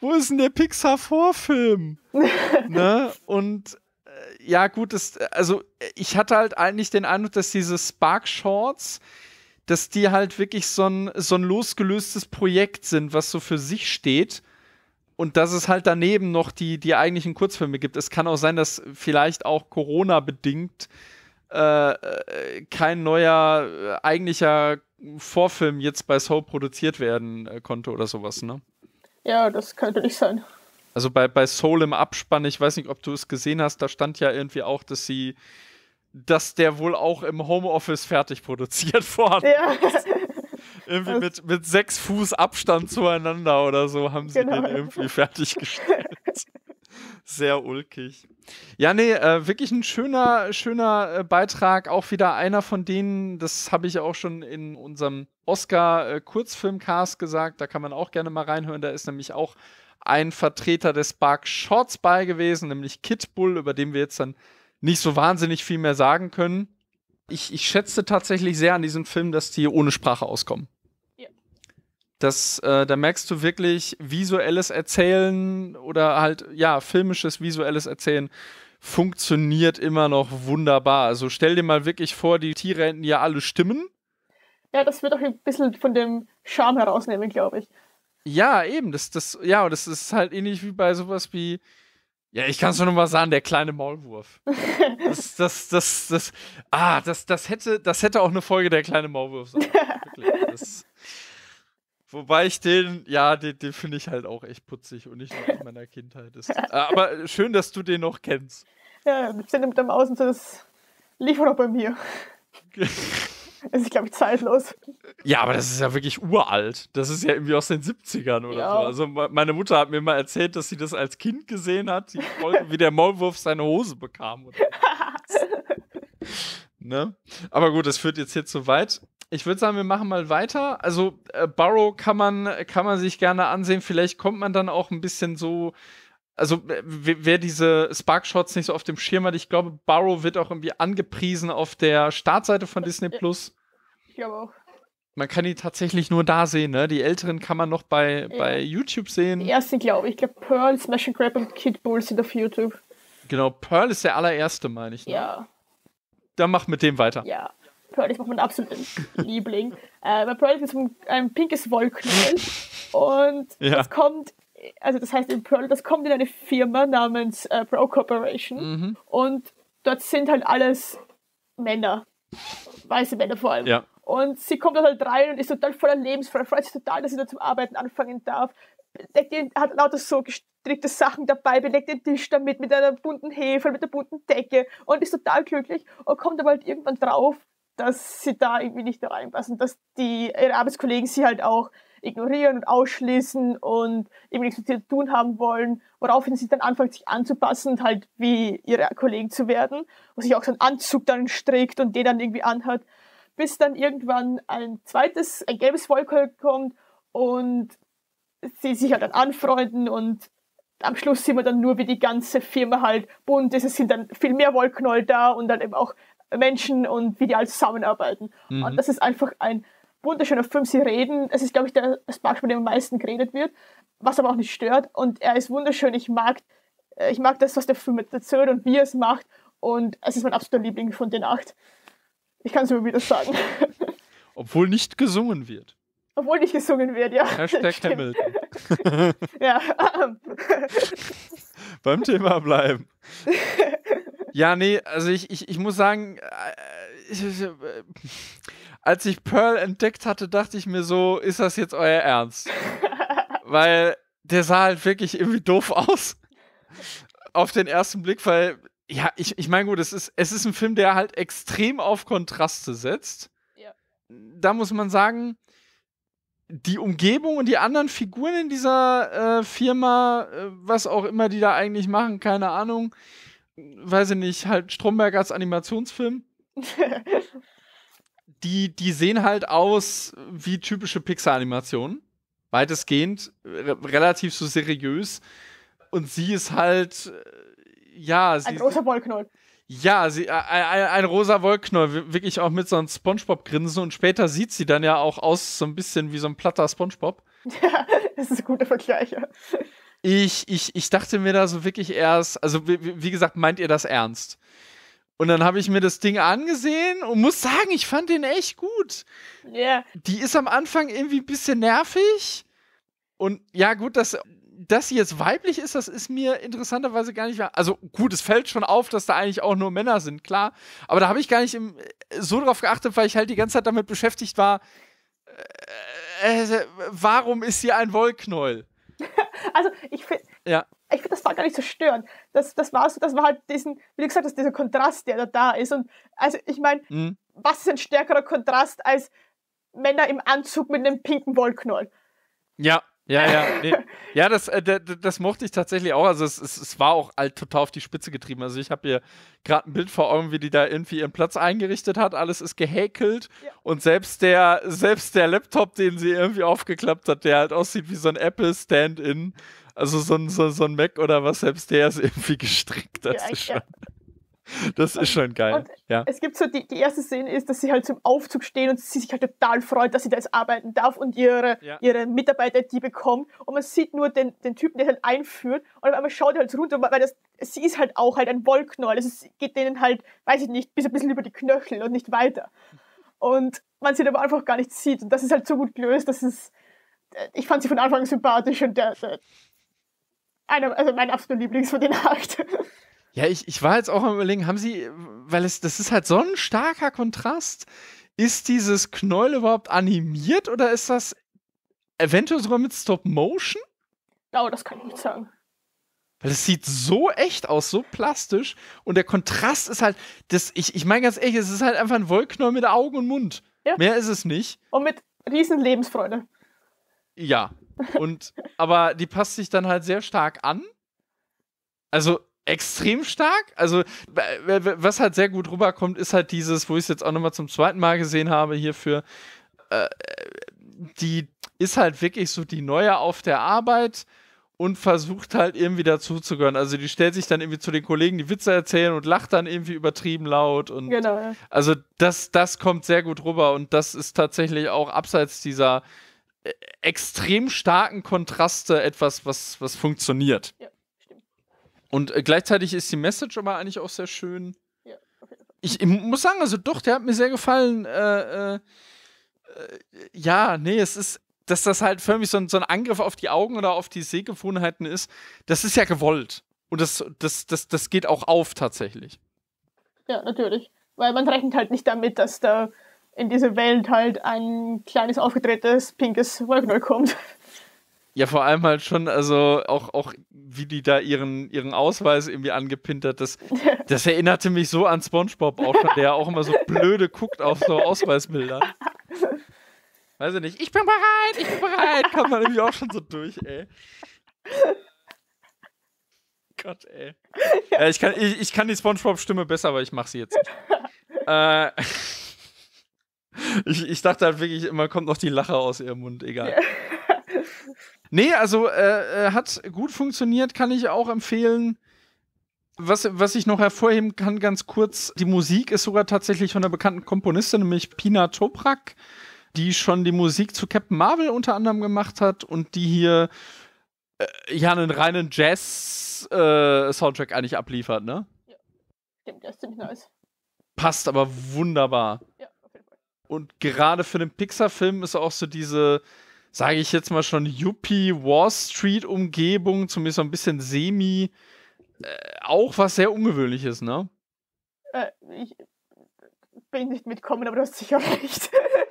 wo ist denn der Pixar-Vorfilm? ne? Und äh, ja, gut, das, also ich hatte halt eigentlich den Eindruck, dass diese Spark Shorts, dass die halt wirklich so ein, so ein losgelöstes Projekt sind, was so für sich steht. Und dass es halt daneben noch die, die eigentlichen Kurzfilme gibt. Es kann auch sein, dass vielleicht auch Corona-bedingt äh, äh, kein neuer äh, eigentlicher Vorfilm jetzt bei Soul produziert werden äh, konnte oder sowas, ne? Ja, das könnte nicht sein. Also bei, bei Soul im Abspann, ich weiß nicht, ob du es gesehen hast, da stand ja irgendwie auch, dass sie, dass der wohl auch im Homeoffice fertig produziert worden. Ja, Irgendwie das- mit, mit sechs Fuß Abstand zueinander oder so haben sie Genau. den irgendwie fertiggestellt. Sehr ulkig. Ja, nee, äh, wirklich ein schöner, schöner äh, Beitrag. Auch wieder einer von denen, das habe ich auch schon in unserem Oscar-Kurzfilmcast gesagt. Da kann man auch gerne mal reinhören. Da ist nämlich auch ein Vertreter des Spark Shorts bei gewesen, nämlich Kid Bull, über den wir jetzt dann nicht so wahnsinnig viel mehr sagen können. Ich, ich schätze tatsächlich sehr an diesem Film, dass die ohne Sprache auskommen. Ja. Das, äh, da merkst du wirklich visuelles Erzählen oder halt, ja, filmisches visuelles Erzählen funktioniert immer noch wunderbar. Also stell dir mal wirklich vor, die Tiere hätten ja alle Stimmen. ja, das wird auch ein bisschen von dem Charme herausnehmen, glaube ich. Ja, eben, das, das, ja, und das ist halt ähnlich wie bei sowas wie, ja, ich kann es nur noch mal sagen, der kleine Maulwurf. Das, das, das, das, ah, das, das hätte, das hätte auch eine Folge der kleine Maulwurf sein. Das, wobei ich den, ja, den, den finde ich halt auch echt putzig und nicht nur aus meiner Kindheit. Das, aber schön, dass du den noch kennst. Ja, sind mit dem Außen, das lief auch noch bei mir. Es ist, glaube ich, zeitlos. Ja, aber das ist ja wirklich uralt. Das ist ja irgendwie aus den 70ern oder Ja. so. Also me- meine Mutter hat mir mal erzählt, dass sie das als Kind gesehen hat, Folge, wie der Maulwurf seine Hose bekam. Oder ne? Aber gut, das führt jetzt hier zu weit. Ich würde sagen, wir machen mal weiter. Also äh, Burrow kann man, kann man sich gerne ansehen. Vielleicht kommt man dann auch ein bisschen so. Also äh, wer diese Spark-Shots nicht so auf dem Schirm hat, ich glaube, Burrow wird auch irgendwie angepriesen auf der Startseite von Disney Plus. Ich glaube auch. Man kann die tatsächlich nur da sehen, ne? Die älteren kann man noch bei, Ja. bei YouTube sehen. Die ersten, glaube ich. Ich glaube, Pearl, Smash and Grab und Kid Bull sind auf YouTube. Genau, Pearl ist der allererste, meine ich. Ne? Ja, Dann mach mit dem weiter. ja. Pearl ist auch mein absoluter Liebling. Äh, bei Pearl ist ein, ein pinkes Wollknäuel. Und Ja. das kommt, also das heißt in Pearl, das kommt in eine Firma namens äh, Pro Corporation. Mhm. Und dort sind halt alles Männer. Weiße Männer vor allem. Ja. Und sie kommt dann halt rein und ist total voller Lebensfreude, freut sich total, dass sie da zum Arbeiten anfangen darf. Ihn, hat lauter so gestrickte Sachen dabei, belegt den Tisch damit mit einer bunten Hefe, mit einer bunten Decke und ist total glücklich und kommt aber halt irgendwann drauf, dass sie da irgendwie nicht da reinpassen, dass die, ihre Arbeitskollegen sie halt auch ignorieren und ausschließen und eben nichts mit ihr zu tun haben wollen, woraufhin sie dann anfangen, sich anzupassen und halt wie ihre Kollegen zu werden, wo sich auch so ein Anzug dann strickt und den dann irgendwie anhat, bis dann irgendwann ein zweites, ein gelbes Wollknäuel kommt und sie sich halt dann anfreunden und am Schluss sehen wir dann nur, wie die ganze Firma halt bunt ist. Es sind dann viel mehr Wollknäuel da und dann eben auch Menschen und wie die alle zusammenarbeiten. Mhm. Und das ist einfach ein wunderschöner Film. Sie reden, es ist, glaube ich, der Spark, bei dem am meisten geredet wird, was aber auch nicht stört. Und er ist wunderschön. Ich mag, äh, ich mag das, was der Film erzählt und wie er es macht. Und es ist mein absoluter Liebling von den acht. Ich kann es immer wieder sagen. Obwohl nicht gesungen wird. Obwohl nicht gesungen wird, ja. Hashtag Hamilton. ja. Beim Thema bleiben. Ja, nee, also ich, ich, ich muss sagen, äh, ich, äh, als ich Pearl entdeckt hatte, dachte ich mir so, ist das jetzt euer Ernst? weil der sah halt wirklich irgendwie doof aus. Auf den ersten Blick, weil, ja, ich, ich meine, gut, es ist, es ist ein Film, der halt extrem auf Kontraste setzt. Ja. Da muss man sagen, die Umgebung und die anderen Figuren in dieser äh, Firma, äh, was auch immer die da eigentlich machen, keine Ahnung, weiß ich nicht, halt Stromberg als Animationsfilm. die, die sehen halt aus wie typische Pixar-Animationen. Weitestgehend, re relativ so seriös. Und sie ist halt, äh, ja. Sie, ein großer Wollknoll. Ja, sie, äh, ein, ein, rosa Wollknoll, wirklich auch mit so einem Spongebob-Grinsen und später sieht sie dann ja auch aus so ein bisschen wie so ein platter Spongebob. Ja, das ist ein guter Vergleich. Ja. Ich, ich, ich dachte mir da so wirklich erst, also wie, wie gesagt, meint ihr das ernst? Und dann habe ich mir das Ding angesehen und muss sagen, ich fand den echt gut. Ja. Yeah. Die ist am Anfang irgendwie ein bisschen nervig. Und ja, gut, dass dass sie jetzt weiblich ist, das ist mir interessanterweise gar nicht mehr. Also gut, es fällt schon auf, dass da eigentlich auch nur Männer sind, klar. Aber da habe ich gar nicht im, so drauf geachtet, weil ich halt die ganze Zeit damit beschäftigt war. Äh, äh, warum ist sie ein Wollknäuel? also ich finde. Ja. Ich finde, das war gar nicht so störend. Das, das, war so, das war halt diesen, wie du gesagt hast, dieser Kontrast, der da, da ist. Und also ich meine, mhm. was ist ein stärkerer Kontrast als Männer im Anzug mit einem pinken Wollknäuel? Ja, ja, ja. Nee. Ja, das, äh, das mochte ich tatsächlich auch. Also es, es, es war auch halt total auf die Spitze getrieben. Also ich habe hier gerade ein Bild vor Augen, wie die da irgendwie ihren Platz eingerichtet hat. Alles ist gehäkelt. Ja. Und selbst der, selbst der Laptop, den sie irgendwie aufgeklappt hat, der halt aussieht wie so ein Apple Stand-in. Also so ein, so, so ein Mac oder was, selbst der ist irgendwie gestrickt. Das ja, ist schon. Das ist schon geil. Und ja. Es gibt so, die, die erste Szene ist, dass sie halt zum Aufzug stehen und sie sich halt total freut, dass sie da jetzt arbeiten darf und ihre, ja. ihre Mitarbeiter die bekommt. Und man sieht nur den, den Typen, der halt einführt und man schaut halt runter, weil das, sie ist halt auch halt ein Wollknäuel. Also es geht denen halt, weiß ich nicht, bis ein bisschen über die Knöchel und nicht weiter. Und man sie aber einfach gar nicht sieht. Und das ist halt so gut gelöst, dass es, ich fand sie von Anfang an sympathisch und der, der einer, also mein absoluter Lieblings von den acht. Ja, ich, ich war jetzt auch am überlegen, haben sie, weil es, das ist halt so ein starker Kontrast. Ist dieses Knäuel überhaupt animiert oder ist das eventuell sogar mit Stop Motion? Oh, das kann ich nicht sagen. Weil es sieht so echt aus, so plastisch. Und der Kontrast ist halt, das, ich, ich meine ganz ehrlich, es ist halt einfach ein Wollknäuel mit Augen und Mund. Ja. Mehr ist es nicht. Und mit riesen Lebensfreude. Ja. Und, aber die passt sich dann halt sehr stark an. Also, extrem stark. Also, was halt sehr gut rüberkommt, ist halt dieses, wo ich es jetzt auch nochmal zum zweiten Mal gesehen habe, hierfür, äh, die ist halt wirklich so die Neue auf der Arbeit und versucht halt irgendwie dazuzugehören. Also die stellt sich dann irgendwie zu den Kollegen, die Witze erzählen und lacht dann irgendwie übertrieben laut. Und genau, ja. Also das, das kommt sehr gut rüber und das ist tatsächlich auch abseits dieser äh, extrem starken Kontraste etwas, was, was funktioniert. Ja. Und äh, gleichzeitig ist die Message aber eigentlich auch sehr schön. Ja, okay. ich, ich, muss sagen, also doch, der hat mir sehr gefallen. Äh, äh, ja, nee, es ist, dass das halt für mich so ein, so ein Angriff auf die Augen oder auf die Sehgewohnheiten ist, das ist ja gewollt. Und das, das, das, das geht auch auf tatsächlich. Ja, natürlich. Weil man rechnet halt nicht damit, dass da in diese Welt halt ein kleines aufgedrehtes pinkes Wollknäuel kommt. Ja, vor allem halt schon, also auch, auch wie die da ihren, ihren Ausweis irgendwie angepinnt hat, das, das erinnerte mich so an Spongebob auch schon, der auch immer so blöde guckt auf so Ausweisbildern. Weiß ich nicht. Ich bin bereit, ich bin bereit. Kommt man irgendwie auch schon so durch, ey. Gott, ey. Ja. ich, kann, ich, ich kann die Spongebob-Stimme besser, aber ich mach sie jetzt nicht. äh, ich, ich dachte halt wirklich, immer kommt noch die Lache aus ihrem Mund, egal. Ja. Nee, also äh, äh, hat gut funktioniert, kann ich auch empfehlen. Was, was ich noch hervorheben kann, ganz kurz, die Musik ist sogar tatsächlich von einer bekannten Komponistin, nämlich Pina Toprak, die schon die Musik zu Captain Marvel unter anderem gemacht hat und die hier äh, ja einen reinen Jazz-Soundtrack äh, eigentlich abliefert, ne? Ja, stimmt, der ist ziemlich nice. Passt aber wunderbar. Ja. Und gerade für den Pixar-Film ist auch so diese, sage ich jetzt mal schon, Yuppie Wall Street-Umgebung, zumindest so ein bisschen semi, äh, auch was sehr Ungewöhnliches, ne? Äh, ich bin nicht mitkommen, aber du hast sicher recht.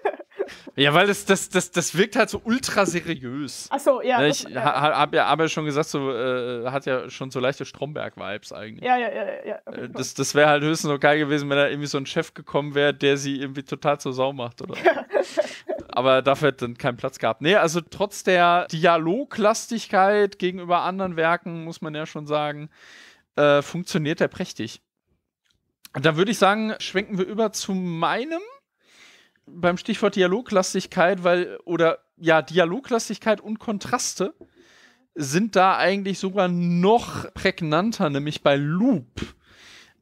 Ja, weil das, das, das, das wirkt halt so ultra seriös. Ach so, ja. Ne, ich ja. habe ja aber schon gesagt, so, äh, hat ja schon so leichte Stromberg-Vibes eigentlich. Ja, ja, ja. ja, äh, das das wäre halt höchstens so geil gewesen, wenn da irgendwie so ein Chef gekommen wäre, der sie irgendwie total zur Sau macht, oder? aber dafür hätte dann keinen Platz gehabt. Nee, also trotz der Dialoglastigkeit gegenüber anderen Werken, muss man ja schon sagen, äh, funktioniert der prächtig. Und da würde ich sagen, schwenken wir über zu meinem beim Stichwort Dialoglastigkeit, weil, oder ja, Dialoglastigkeit und Kontraste sind da eigentlich sogar noch prägnanter, nämlich bei Loop.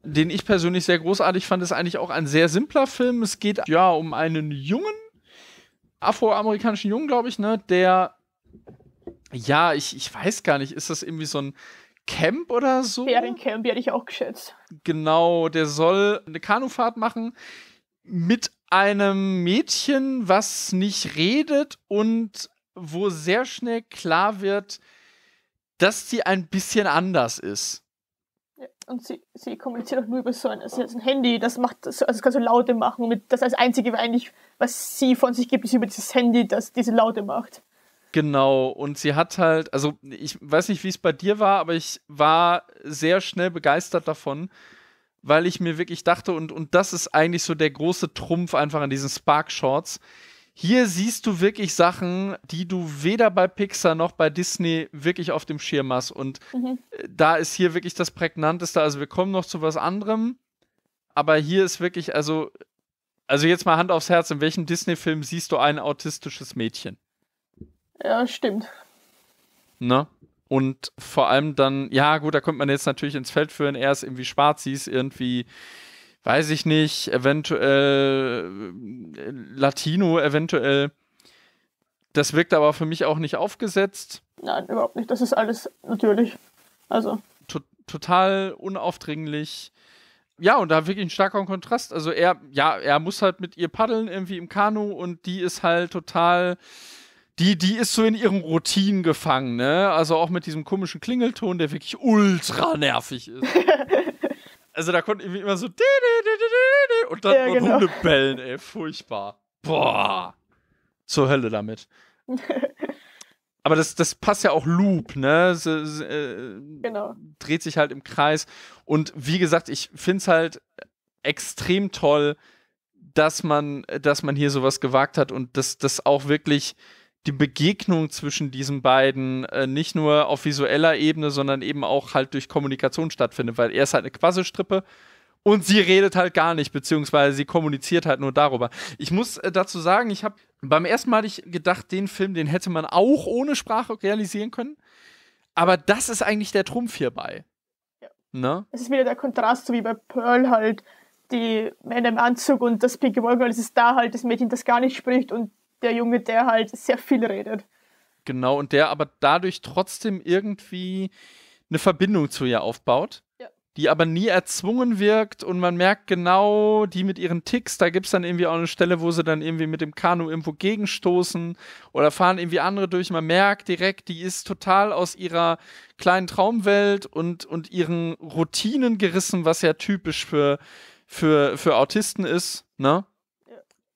Den ich persönlich sehr großartig fand, ist eigentlich auch ein sehr simpler Film. Es geht ja um einen jungen, afroamerikanischen Jungen, glaube ich, ne, der, ja, ich, ich weiß gar nicht, ist das irgendwie so ein Camp oder so? Feriencamp hätte ich auch geschätzt. Genau, der soll eine Kanufahrt machen mit einem Mädchen, was nicht redet und wo sehr schnell klar wird, dass sie ein bisschen anders ist. Ja, und sie, sie kommuniziert auch nur über so ein, also ein Handy, das macht also das kann so Laute machen. Mit, das als einzige eigentlich, was sie von sich gibt, ist über dieses Handy, das diese Laute macht. Genau, und sie hat halt, also ich weiß nicht, wie es bei dir war, aber ich war sehr schnell begeistert davon, weil ich mir wirklich dachte, und, und das ist eigentlich so der große Trumpf einfach an diesen Spark-Shorts. Hier siehst du wirklich Sachen, die du weder bei Pixar noch bei Disney wirklich auf dem Schirm hast. Und mhm. Äh, da ist hier wirklich das Prägnanteste. Also wir kommen noch zu was anderem. Aber hier ist wirklich, also, also jetzt mal Hand aufs Herz, in welchem Disney-Film siehst du ein autistisches Mädchen? Ja, stimmt. Ne? Und vor allem dann, ja, gut, da kommt man jetzt natürlich ins Feld führen. Er ist irgendwie schwarz, sie ist irgendwie, weiß ich nicht, eventuell äh, Latino, eventuell. Das wirkt aber für mich auch nicht aufgesetzt. Nein, überhaupt nicht. Das ist alles natürlich. Also. T total unaufdringlich. Ja, und da wirklich ein starker Kontrast. Also er, ja, er muss halt mit ihr paddeln irgendwie im Kanu und die ist halt total die, die ist so in ihren Routinen gefangen, ne? Also auch mit diesem komischen Klingelton, der wirklich ultra nervig ist. also da konnte irgendwie immer so und dann ja, genau. Hunde bellen, ey, furchtbar. Boah. Zur Hölle damit. Aber das, das passt ja auch Loop, ne? Es, es, äh, genau. Dreht sich halt im Kreis. Und wie gesagt, ich finde es halt extrem toll, dass man, dass man hier sowas gewagt hat und dass das auch wirklich die Begegnung zwischen diesen beiden äh, nicht nur auf visueller Ebene, sondern eben auch halt durch Kommunikation stattfindet, weil er ist halt eine Quasselstrippe und sie redet halt gar nicht, beziehungsweise sie kommuniziert halt nur darüber. Ich muss äh, dazu sagen, ich habe beim ersten Mal ich gedacht, den Film, den hätte man auch ohne Sprache realisieren können. Aber das ist eigentlich der Trumpf hierbei. Ja. Ne? Es ist wieder der Kontrast, so wie bei Pearl halt, die Männer im Anzug und das Pinky Wolken, es ist da halt das Mädchen, das gar nicht spricht und der Junge, der halt sehr viel redet. Genau, und der aber dadurch trotzdem irgendwie eine Verbindung zu ihr aufbaut, ja. die aber nie erzwungen wirkt und man merkt genau, die mit ihren Ticks, da gibt es dann irgendwie auch eine Stelle, wo sie dann irgendwie mit dem Kanu irgendwo gegenstoßen oder fahren irgendwie andere durch. Man merkt direkt, die ist total aus ihrer kleinen Traumwelt und, und ihren Routinen gerissen, was ja typisch für, für, für Autisten ist, ne?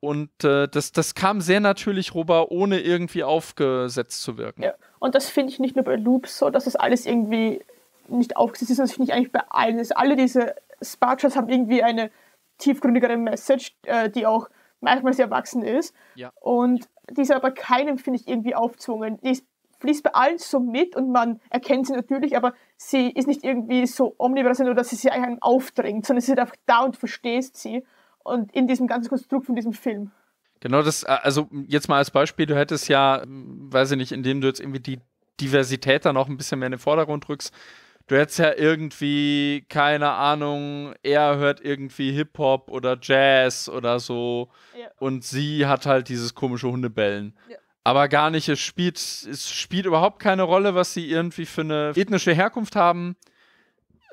Und äh, das, das kam sehr natürlich rüber, ohne irgendwie aufgesetzt zu wirken. Ja, und das finde ich nicht nur bei Loops so, dass das alles irgendwie nicht aufgesetzt ist, das finde ich eigentlich bei allen. Also alle diese Sparkshots haben irgendwie eine tiefgründigere Message, äh, die auch manchmal sehr erwachsen ist. Ja. Und die ist aber keinem, finde ich, irgendwie aufzwungen. Die ist, fließt bei allen so mit und man erkennt sie natürlich, aber sie ist nicht irgendwie so omnipräsent oder dass sie sie einem aufdrängt, sondern sie ist einfach da und verstehst sie. Und in diesem ganzen Konstrukt von diesem Film. Genau, das, äh, also jetzt mal als Beispiel, du hättest ja, weiß ich nicht, indem du jetzt irgendwie die Diversität dann auch ein bisschen mehr in den Vordergrund rückst, du hättest ja irgendwie, keine Ahnung, er hört irgendwie Hip-Hop oder Jazz oder so Ja. und sie hat halt dieses komische Hundebellen. Ja. Aber gar nicht, es spielt, es spielt überhaupt keine Rolle, was sie irgendwie für eine ethnische Herkunft haben,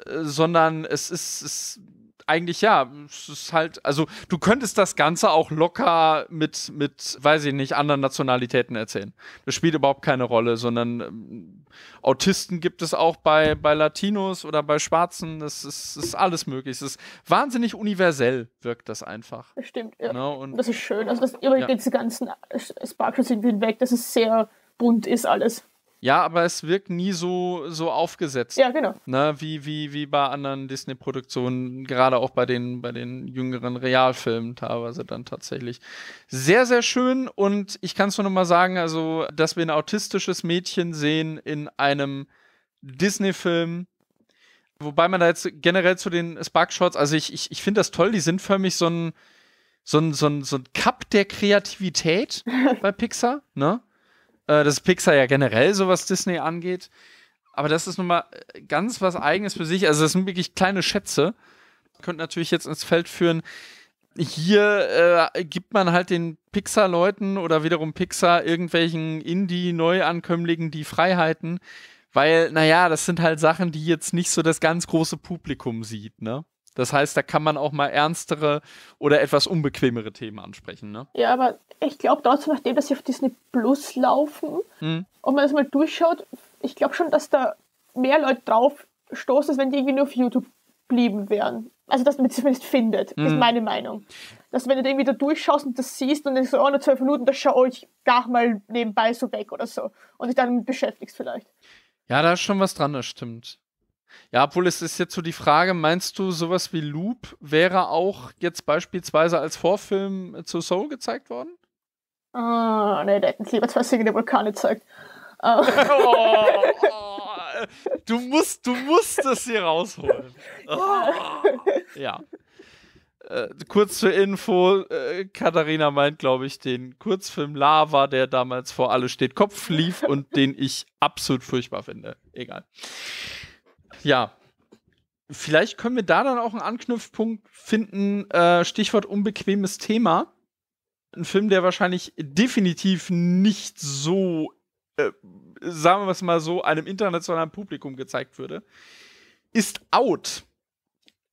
äh, sondern es ist, es eigentlich ja, es ist halt, also du könntest das Ganze auch locker mit, mit, weiß ich nicht, anderen Nationalitäten erzählen. Das spielt überhaupt keine Rolle, sondern ähm, Autisten gibt es auch bei, bei Latinos oder bei Schwarzen. Das ist, ist alles möglich. Es ist wahnsinnig universell, wirkt das einfach. Das stimmt, ja. Ne? Und Das ist schön. Also das über Ja. diese ganzen Sparkles irgendwie hinweg, dass es sehr bunt ist alles. Ja, aber es wirkt nie so, so aufgesetzt. Ja, genau. Ne, wie, wie, wie bei anderen Disney-Produktionen, gerade auch bei den, bei den jüngeren Realfilmen teilweise dann tatsächlich. Sehr, sehr schön und ich kann es nur noch mal sagen, also, dass wir ein autistisches Mädchen sehen in einem Disney-Film, wobei man da jetzt generell zu den Spark-Shots, also ich, ich, ich finde das toll, die sind für mich so ein, so ein, so ein, so ein Cup der Kreativität bei Pixar, ne? Äh, das ist Pixar ja generell, so was Disney angeht. Aber das ist nun mal äh, ganz was Eigenes für sich. Also, das sind wirklich kleine Schätze. Könnte natürlich jetzt ins Feld führen. Hier äh, gibt man halt den Pixar-Leuten oder wiederum Pixar irgendwelchen Indie-Neuankömmlingen die Freiheiten, weil, naja, das sind halt Sachen, die jetzt nicht so das ganz große Publikum sieht, ne? Das heißt, da kann man auch mal ernstere oder etwas unbequemere Themen ansprechen, ne? Ja, aber ich glaube trotzdem, nachdem dass sie auf Disney Plus laufen Hm. und man das mal durchschaut, ich glaube schon, dass da mehr Leute drauf stoßen, als wenn die irgendwie nur auf YouTube blieben wären. Also, dass man sie zumindest findet, ist Mhm. meine Meinung. Dass wenn du irgendwie da durchschaust und das siehst und denkst so, oh, nur zwölf Minuten, das schau ich gar mal nebenbei so weg oder so. Und dich dann damit beschäftigst vielleicht. Ja, da ist schon was dran, das stimmt. Ja, obwohl es ist jetzt so die Frage, meinst du, sowas wie Loop wäre auch jetzt beispielsweise als Vorfilm zu Soul gezeigt worden? Ah, nee, da hätten sie lieber zwei singende Vulkane gezeigt. Ah, Oh, du musst, du musst es hier rausholen. Oh, ja. Äh, kurz zur Info, äh, Katharina meint, glaube ich, den Kurzfilm Lava, der damals vor Alle steht Kopf lief und den ich absolut furchtbar finde. Egal. Ja. Vielleicht können wir da dann auch einen Anknüpfpunkt finden, äh, Stichwort unbequemes Thema. Ein Film, der wahrscheinlich definitiv nicht so äh, sagen wir es mal so, einem internationalen Publikum gezeigt würde, ist Out.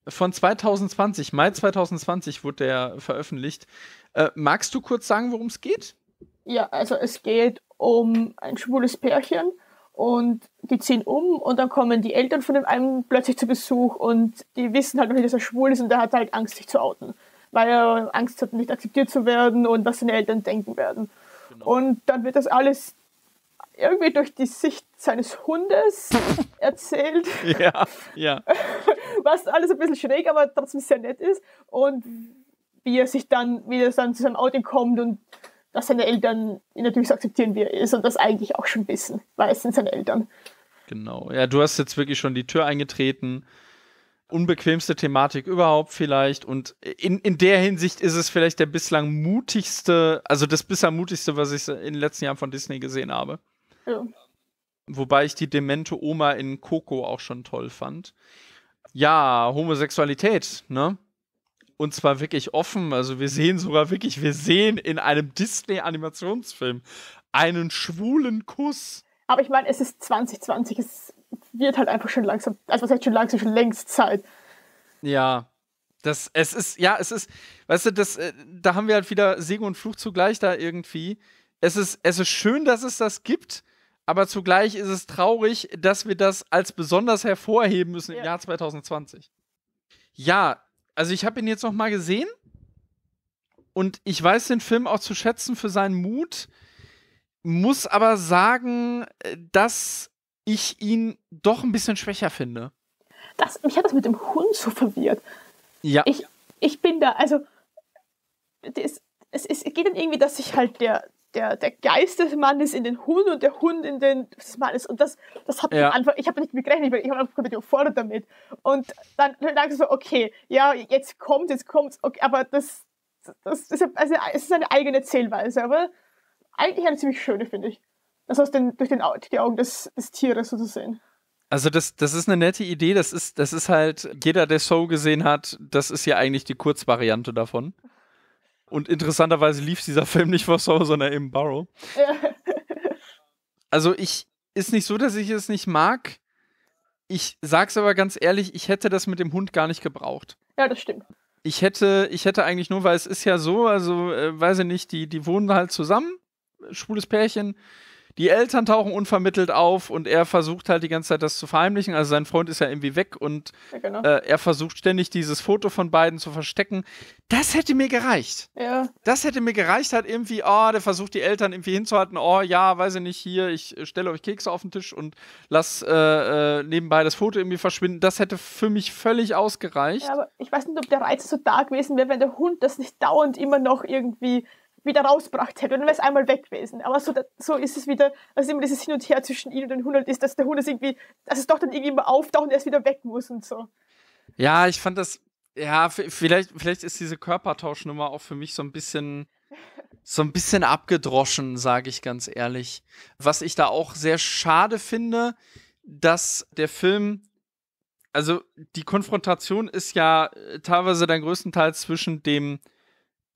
Von 2020, Mai 2020 wurde der veröffentlicht. Äh, magst du kurz sagen, worum es geht? Ja, also es geht um ein schwules Pärchen und die ziehen um und dann kommen die Eltern von dem einen plötzlich zu Besuch und die wissen halt noch nicht, dass er schwul ist und der hat halt Angst, sich zu outen, weil er Angst hat, nicht akzeptiert zu werden und was seine Eltern denken werden. Und dann wird das alles irgendwie durch die Sicht seines Hundes erzählt, Ja, ja. was alles ein bisschen schräg, aber trotzdem sehr nett ist und wie er sich dann, wie er dann zu seinem Outing kommt und dass seine Eltern ihn natürlich so akzeptieren, wie er ist und das eigentlich auch schon wissen, weil es sind seine Eltern. Genau. Ja, du hast jetzt wirklich schon die Tür eingetreten. Unbequemste Thematik überhaupt vielleicht. Und in, in der Hinsicht ist es vielleicht der bislang mutigste, also das bislang mutigste, was ich in den letzten Jahren von Disney gesehen habe. Ja. Wobei ich die demente Oma in Coco auch schon toll fand. Ja, Homosexualität, ne? Und zwar wirklich offen. Also wir sehen sogar wirklich, wir sehen in einem Disney-Animationsfilm einen schwulen Kuss. Aber ich meine, es ist 2020, es wird halt einfach schon langsam, also was heißt schon langsam, schon längst Zeit. Ja. Das, es ist, ja, es ist, weißt du, das, äh, da haben wir halt wieder Segen und Fluch zugleich da irgendwie. Es ist, es ist schön, dass es das gibt, aber zugleich ist es traurig, dass wir das als besonders hervorheben müssen im Ja. Jahr 2020. Ja, also ich habe ihn jetzt noch mal gesehen und ich weiß den Film auch zu schätzen für seinen Mut, muss aber sagen, äh, dass ich ihn doch ein bisschen schwächer finde. Das, mich hat das mit dem Hund so verwirrt. Ja. Ich, ich bin da, also, das, es, es geht dann irgendwie, dass sich halt der, der, der Geist des Mannes in den Hund und der Hund in den des Mannes. Und das, das hat Ja. Anfang, ich habe nicht mit gerechnet, ich habe einfach komplett überfordert damit. Und dann, dann dachte ich so, okay, ja, jetzt kommt, jetzt kommt, okay, aber das, das ist, also, es ist eine eigene Zählweise, aber eigentlich eine ziemlich schöne, finde ich. Das aus den, durch, den, die Augen des, des Tieres so zu sehen. Also das, das ist eine nette Idee. Das ist, das ist halt, jeder, der Show gesehen hat, das ist ja eigentlich die Kurzvariante davon. Und interessanterweise lief dieser Film nicht vor Show, sondern im Burrow. Ja. Also ich, ist nicht so, dass ich es nicht mag. Ich sag's aber ganz ehrlich, ich hätte das mit dem Hund gar nicht gebraucht. ja, das stimmt. Ich hätte, ich hätte eigentlich nur, weil es ist ja so, also äh, weiß ich nicht, die, die wohnen halt zusammen, schwules Pärchen. Die Eltern tauchen unvermittelt auf und er versucht halt die ganze Zeit das zu verheimlichen. Also sein Freund ist ja irgendwie weg und Ja, genau. äh, er versucht ständig dieses Foto von beiden zu verstecken. Das hätte mir gereicht. ja. Das hätte mir gereicht, halt irgendwie, oh, der versucht die Eltern irgendwie hinzuhalten, oh ja, weiß ich nicht, hier, ich äh, stelle euch Kekse auf den Tisch und lass äh, äh, nebenbei das Foto irgendwie verschwinden. Das hätte für mich völlig ausgereicht. Ja, aber ich weiß nicht, ob der Reiz so da gewesen wäre, wenn der Hund das nicht dauernd immer noch irgendwie wieder rausgebracht hätte. Dann wäre es einmal weg gewesen. Aber so, so ist es wieder, also immer dieses Hin und Her zwischen ihm und dem Hund ist, dass der Hund es irgendwie, dass es doch dann irgendwie immer auftaucht und erst wieder weg muss und so. Ja, ich fand das, ja, vielleicht, vielleicht ist diese Körpertauschnummer auch für mich so ein bisschen, so ein bisschen abgedroschen, sage ich ganz ehrlich. Was ich da auch sehr schade finde, dass der Film, also die Konfrontation ist ja äh, teilweise dann größtenteils zwischen dem,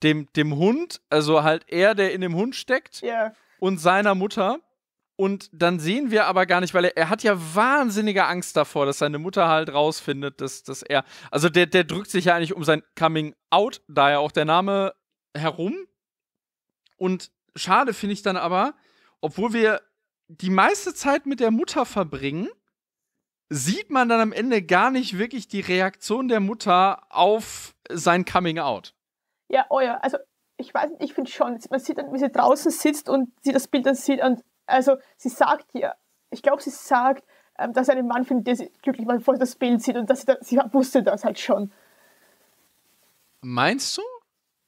dem, dem Hund, also halt er, der in dem Hund steckt, Ja, und seiner Mutter. Und dann sehen wir aber gar nicht, weil er, er hat ja wahnsinnige Angst davor, dass seine Mutter halt rausfindet, dass, dass er. Also der, der drückt sich ja eigentlich um sein Coming Out, daher auch der Name, herum. Und schade finde ich dann aber, obwohl wir die meiste Zeit mit der Mutter verbringen, sieht man dann am Ende gar nicht wirklich die Reaktion der Mutter auf sein Coming Out. Ja, oh ja, also ich weiß nicht, ich finde schon, man sieht dann, wie sie draußen sitzt und sie das Bild dann sieht und also sie sagt ja, ich glaube, sie sagt, ähm, dass sie einen Mann findet, der sie glücklich macht, bevor sie das Bild sieht und dass sie, da, sie wusste das halt schon. Meinst du?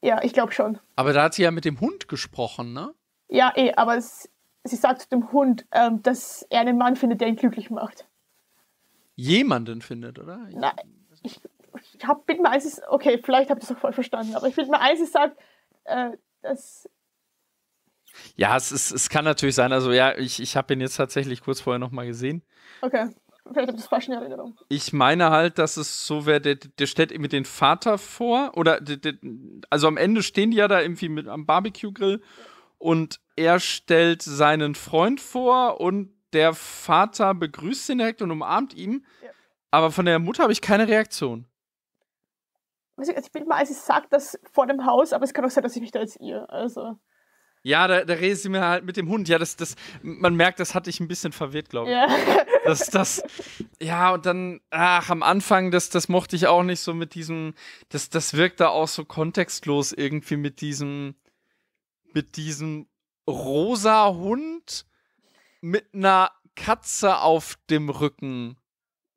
Ja, ich glaube schon. Aber da hat sie ja mit dem Hund gesprochen, ne? Ja, eh, aber es, sie sagt zu dem Hund, ähm, dass er einen Mann findet, der ihn glücklich macht. Jemanden findet, oder? Nein, ich, ich hab, bin mir eins, okay, vielleicht habe ich das auch voll verstanden, aber ich bin mir eins, sie sagt, äh, dass, Ja, es, ist, es kann natürlich sein. Also ja, ich, ich habe ihn jetzt tatsächlich kurz vorher nochmal gesehen. okay, vielleicht habe ich das falsch in Erinnerung. Ich meine halt, dass es so wäre, der, der stellt irgendwie den Vater vor. Oder der, der, also am Ende stehen die ja da irgendwie mit am Barbecue-Grill und er stellt seinen Freund vor und der Vater begrüßt ihn direkt und umarmt ihn. Ja. Aber von der Mutter habe ich keine Reaktion. Ich, also ich bin mir eins, sie sagt das vor dem Haus, aber es kann auch sein, dass ich mich da jetzt irre. Also, Ja, da, da redet sie mir halt mit dem Hund. Ja, das, das, man merkt, das hat dich ein bisschen verwirrt, glaube ich. ja. Das, das, ja, und dann, ach, am Anfang, das, das mochte ich auch nicht so mit diesem, das, das wirkte auch so kontextlos irgendwie mit diesem, mit diesem rosa Hund mit einer Katze auf dem Rücken.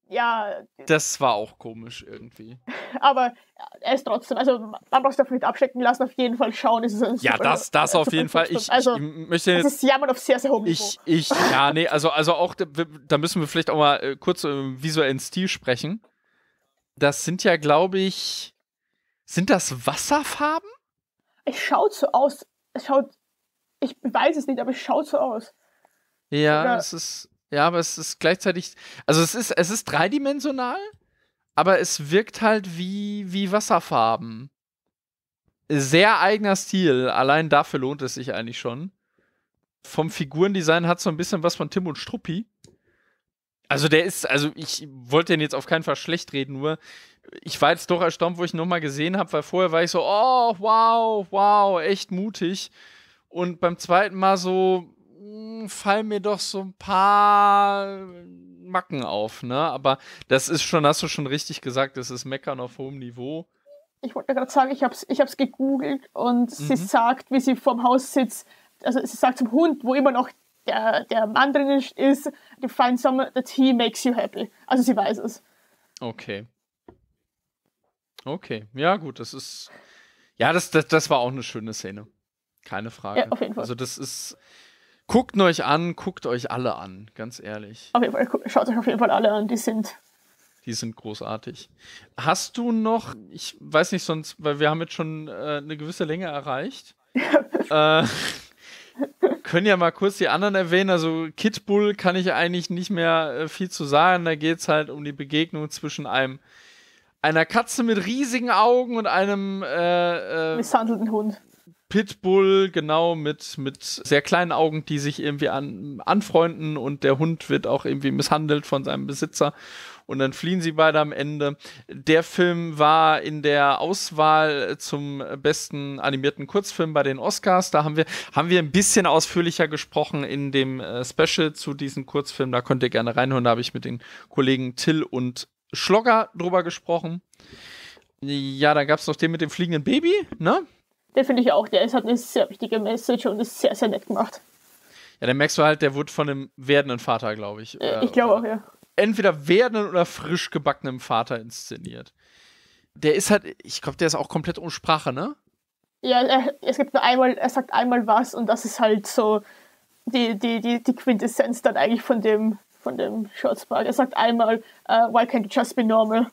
Ja, Das war auch komisch irgendwie. aber er ist trotzdem, also man braucht sich davon nicht abschrecken lassen, auf jeden Fall schauen. Es ist ein Ja, das, das äh, auf jeden Fall. Ich, also, ich möchte es jetzt ist Jammern auf sehr, sehr hohem Niveau. Ich, ich, ja, nee, also, also auch, da- da müssen wir vielleicht auch mal äh, kurz im visuellen Stil sprechen. Das sind ja, glaube ich, sind das Wasserfarben? Es schaut so aus. Es schaut, ich weiß es nicht, aber es schaut so aus. Ja, Oder- es ist, ja, aber es ist gleichzeitig, also es ist, es ist dreidimensional, aber es wirkt halt wie, wie Wasserfarben. Sehr eigener Stil, allein dafür lohnt es sich eigentlich schon. Vom Figurendesign hat so ein bisschen was von Tim und Struppi. Also der ist, also ich wollte den jetzt auf keinen Fall schlecht reden, nur ich war jetzt doch erstaunt, wo ich ihn nochmal gesehen habe, weil vorher war ich so, oh, wow, wow, echt mutig. Und beim zweiten Mal so, mh, fallen mir doch so ein paar Macken auf, ne? Aber das ist schon, hast du schon richtig gesagt, das ist Meckern auf hohem Niveau. Ich wollte gerade sagen, ich habe es ich hab's gegoogelt und sie Mhm. sagt, wie sie vorm Haus sitzt, also sie sagt zum Hund, wo immer noch der, der Mann drin ist, you find someone that he makes you happy. Also sie weiß es. Okay. Okay, ja gut, das ist. Ja, das, das, das war auch eine schöne Szene. Keine Frage. Ja, auf jeden Fall. Also das ist. Guckt euch an, guckt euch alle an, ganz ehrlich. Auf jeden Fall, schaut euch auf jeden Fall alle an, die sind. Die sind großartig. Hast du noch, ich weiß nicht sonst, weil wir haben jetzt schon äh, eine gewisse Länge erreicht. äh, können ja mal kurz die anderen erwähnen. Also Kid Bull kann ich eigentlich nicht mehr äh, viel zu sagen. Da geht es halt um die Begegnung zwischen einem einer Katze mit riesigen Augen und einem äh, äh, Misshandelten Hund. Pitbull, genau, mit, mit sehr kleinen Augen, die sich irgendwie an, anfreunden und der Hund wird auch irgendwie misshandelt von seinem Besitzer und dann fliehen sie beide am Ende. Der Film war in der Auswahl zum besten animierten Kurzfilm bei den Oscars. Da haben wir, haben wir ein bisschen ausführlicher gesprochen in dem äh, Special zu diesem Kurzfilm. Da könnt ihr gerne reinhören. Da habe ich mit den Kollegen Till und Schlogger drüber gesprochen. Ja, dann gab es noch den mit dem fliegenden Baby, ne? Den finde ich auch, der ist, hat eine sehr wichtige Message und ist sehr, sehr nett gemacht. Ja, dann merkst du halt, der wurde von einem werdenden Vater, glaube ich. Äh, ich glaube auch, ja. Entweder werdenden oder frisch gebackenem Vater inszeniert. Der ist halt, ich glaube, der ist auch komplett ohne Sprache, ne? Ja, er, es gibt nur einmal, er sagt einmal was und das ist halt so die, die, die, die Quintessenz dann eigentlich von dem, von dem Shortspark. Er sagt einmal, uh, why can't you just be normal?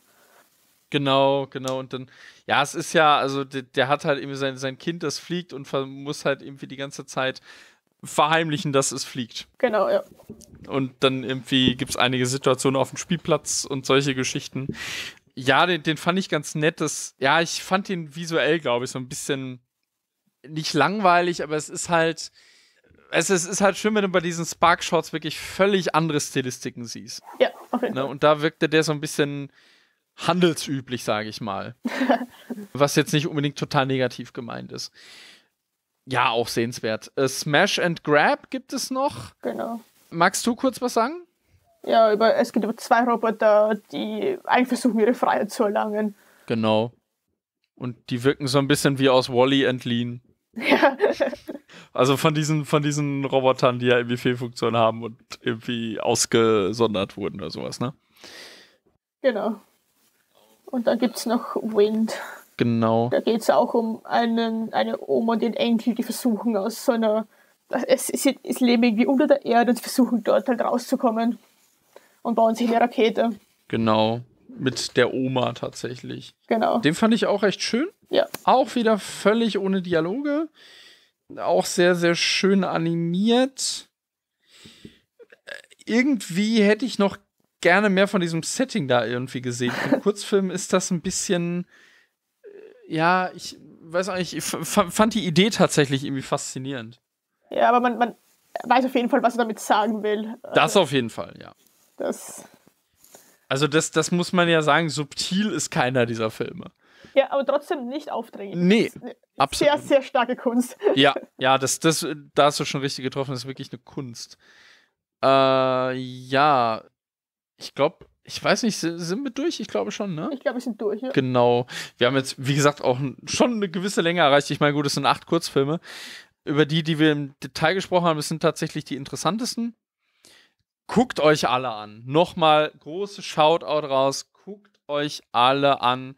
Genau, genau. Und dann, ja, es ist ja, also der, der hat halt irgendwie sein, sein Kind, das fliegt und muss halt irgendwie die ganze Zeit verheimlichen, dass es fliegt. Genau, ja. Und dann irgendwie gibt es einige Situationen auf dem Spielplatz und solche Geschichten. Ja, den, den fand ich ganz nett. Das, ja, ich fand den visuell, glaube ich, so ein bisschen nicht langweilig, aber es ist halt. Es ist, es ist halt schön, wenn du bei diesen Spark-Shots wirklich völlig andere Stilistiken siehst. Ja, auf jeden Ne? Fall. Und da wirkte der so ein bisschen handelsüblich, sage ich mal. Was jetzt nicht unbedingt total negativ gemeint ist. Ja, auch sehenswert. Äh, Smash and Grab gibt es noch. Genau. Magst du kurz was sagen? Ja, über, es geht über zwei Roboter, die eigentlich versuchen, ihre Freiheit zu erlangen. Genau. Und die wirken so ein bisschen wie aus Wally and Lean. Ja, Also von diesen, von diesen Robotern, die ja irgendwie Fehlfunktionen haben und irgendwie ausgesondert wurden oder sowas, ne? genau. Und dann gibt es noch Wind. Genau. Da geht es auch um einen, eine Oma und den Enkel, die versuchen aus so einer. Es, es, es leben irgendwie unter der Erde und versuchen dort halt rauszukommen. Und bauen sich eine Rakete. Genau. Mit der Oma tatsächlich. Genau. Den fand ich auch recht schön. Ja. Auch wieder völlig ohne Dialoge. Auch sehr, sehr schön animiert. Äh, Irgendwie hätte ich noch gerne mehr von diesem Setting da irgendwie gesehen. Im Kurzfilm ist das ein bisschen. äh, Ja, ich weiß auch nicht, ich fand die Idee tatsächlich irgendwie faszinierend. Ja, aber man, man weiß auf jeden Fall, was er damit sagen will. Das auf jeden Fall, ja. Das, Also, das, das muss man ja sagen, subtil ist keiner dieser Filme. ja, aber trotzdem nicht aufdringlich. Nee, absolut. Sehr, sehr starke Kunst. Ja, ja, das, das, da hast du schon richtig getroffen. Das ist wirklich eine Kunst. Äh, ja, ich glaube, ich weiß nicht, si- sind wir durch? Ich glaube schon, ne? Ich glaube, wir sind durch. Ja. Genau. Wir haben jetzt, wie gesagt, auch schon eine gewisse Länge erreicht. Ich meine, gut, es sind acht Kurzfilme. Über die, die wir im Detail gesprochen haben, das sind tatsächlich die interessantesten. Guckt euch alle an. Nochmal große Shoutout raus. Guckt euch alle an.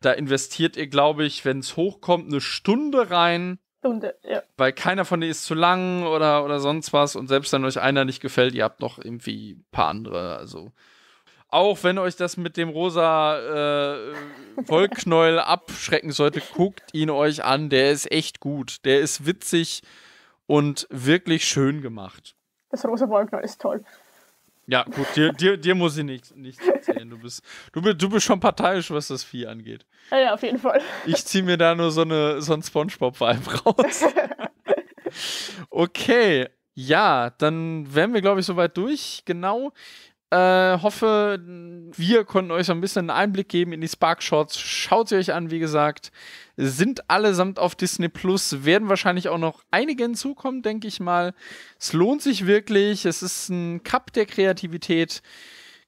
Da investiert ihr, glaube ich, wenn es hochkommt, eine Stunde rein Stunde, ja. weil keiner von denen ist zu lang oder, oder sonst was und selbst wenn euch einer nicht gefällt, ihr habt noch irgendwie ein paar andere. Also auch wenn euch das mit dem rosa äh, Wollknäuel abschrecken sollte, guckt ihn euch an. Der ist echt gut. Der ist witzig und wirklich schön gemacht. Das rosa Wolkenknall ist toll. Ja, gut, dir, dir, dir muss ich nichts nicht erzählen. Du bist, du, bist, du bist schon parteiisch, was das Vieh angeht. Ja, ja, auf jeden Fall. Ich ziehe mir da nur so, eine, so einen Spongebob-Vibe raus. okay, ja, dann wären wir, glaube ich, soweit durch. Genau. Äh, hoffe, wir konnten euch so ein bisschen einen Einblick geben in die Spark Shots. Schaut sie euch an, wie gesagt. Sind allesamt auf Disney Plus, werden wahrscheinlich auch noch einige hinzukommen, denke ich mal. Es lohnt sich wirklich. Es ist ein Cup der Kreativität.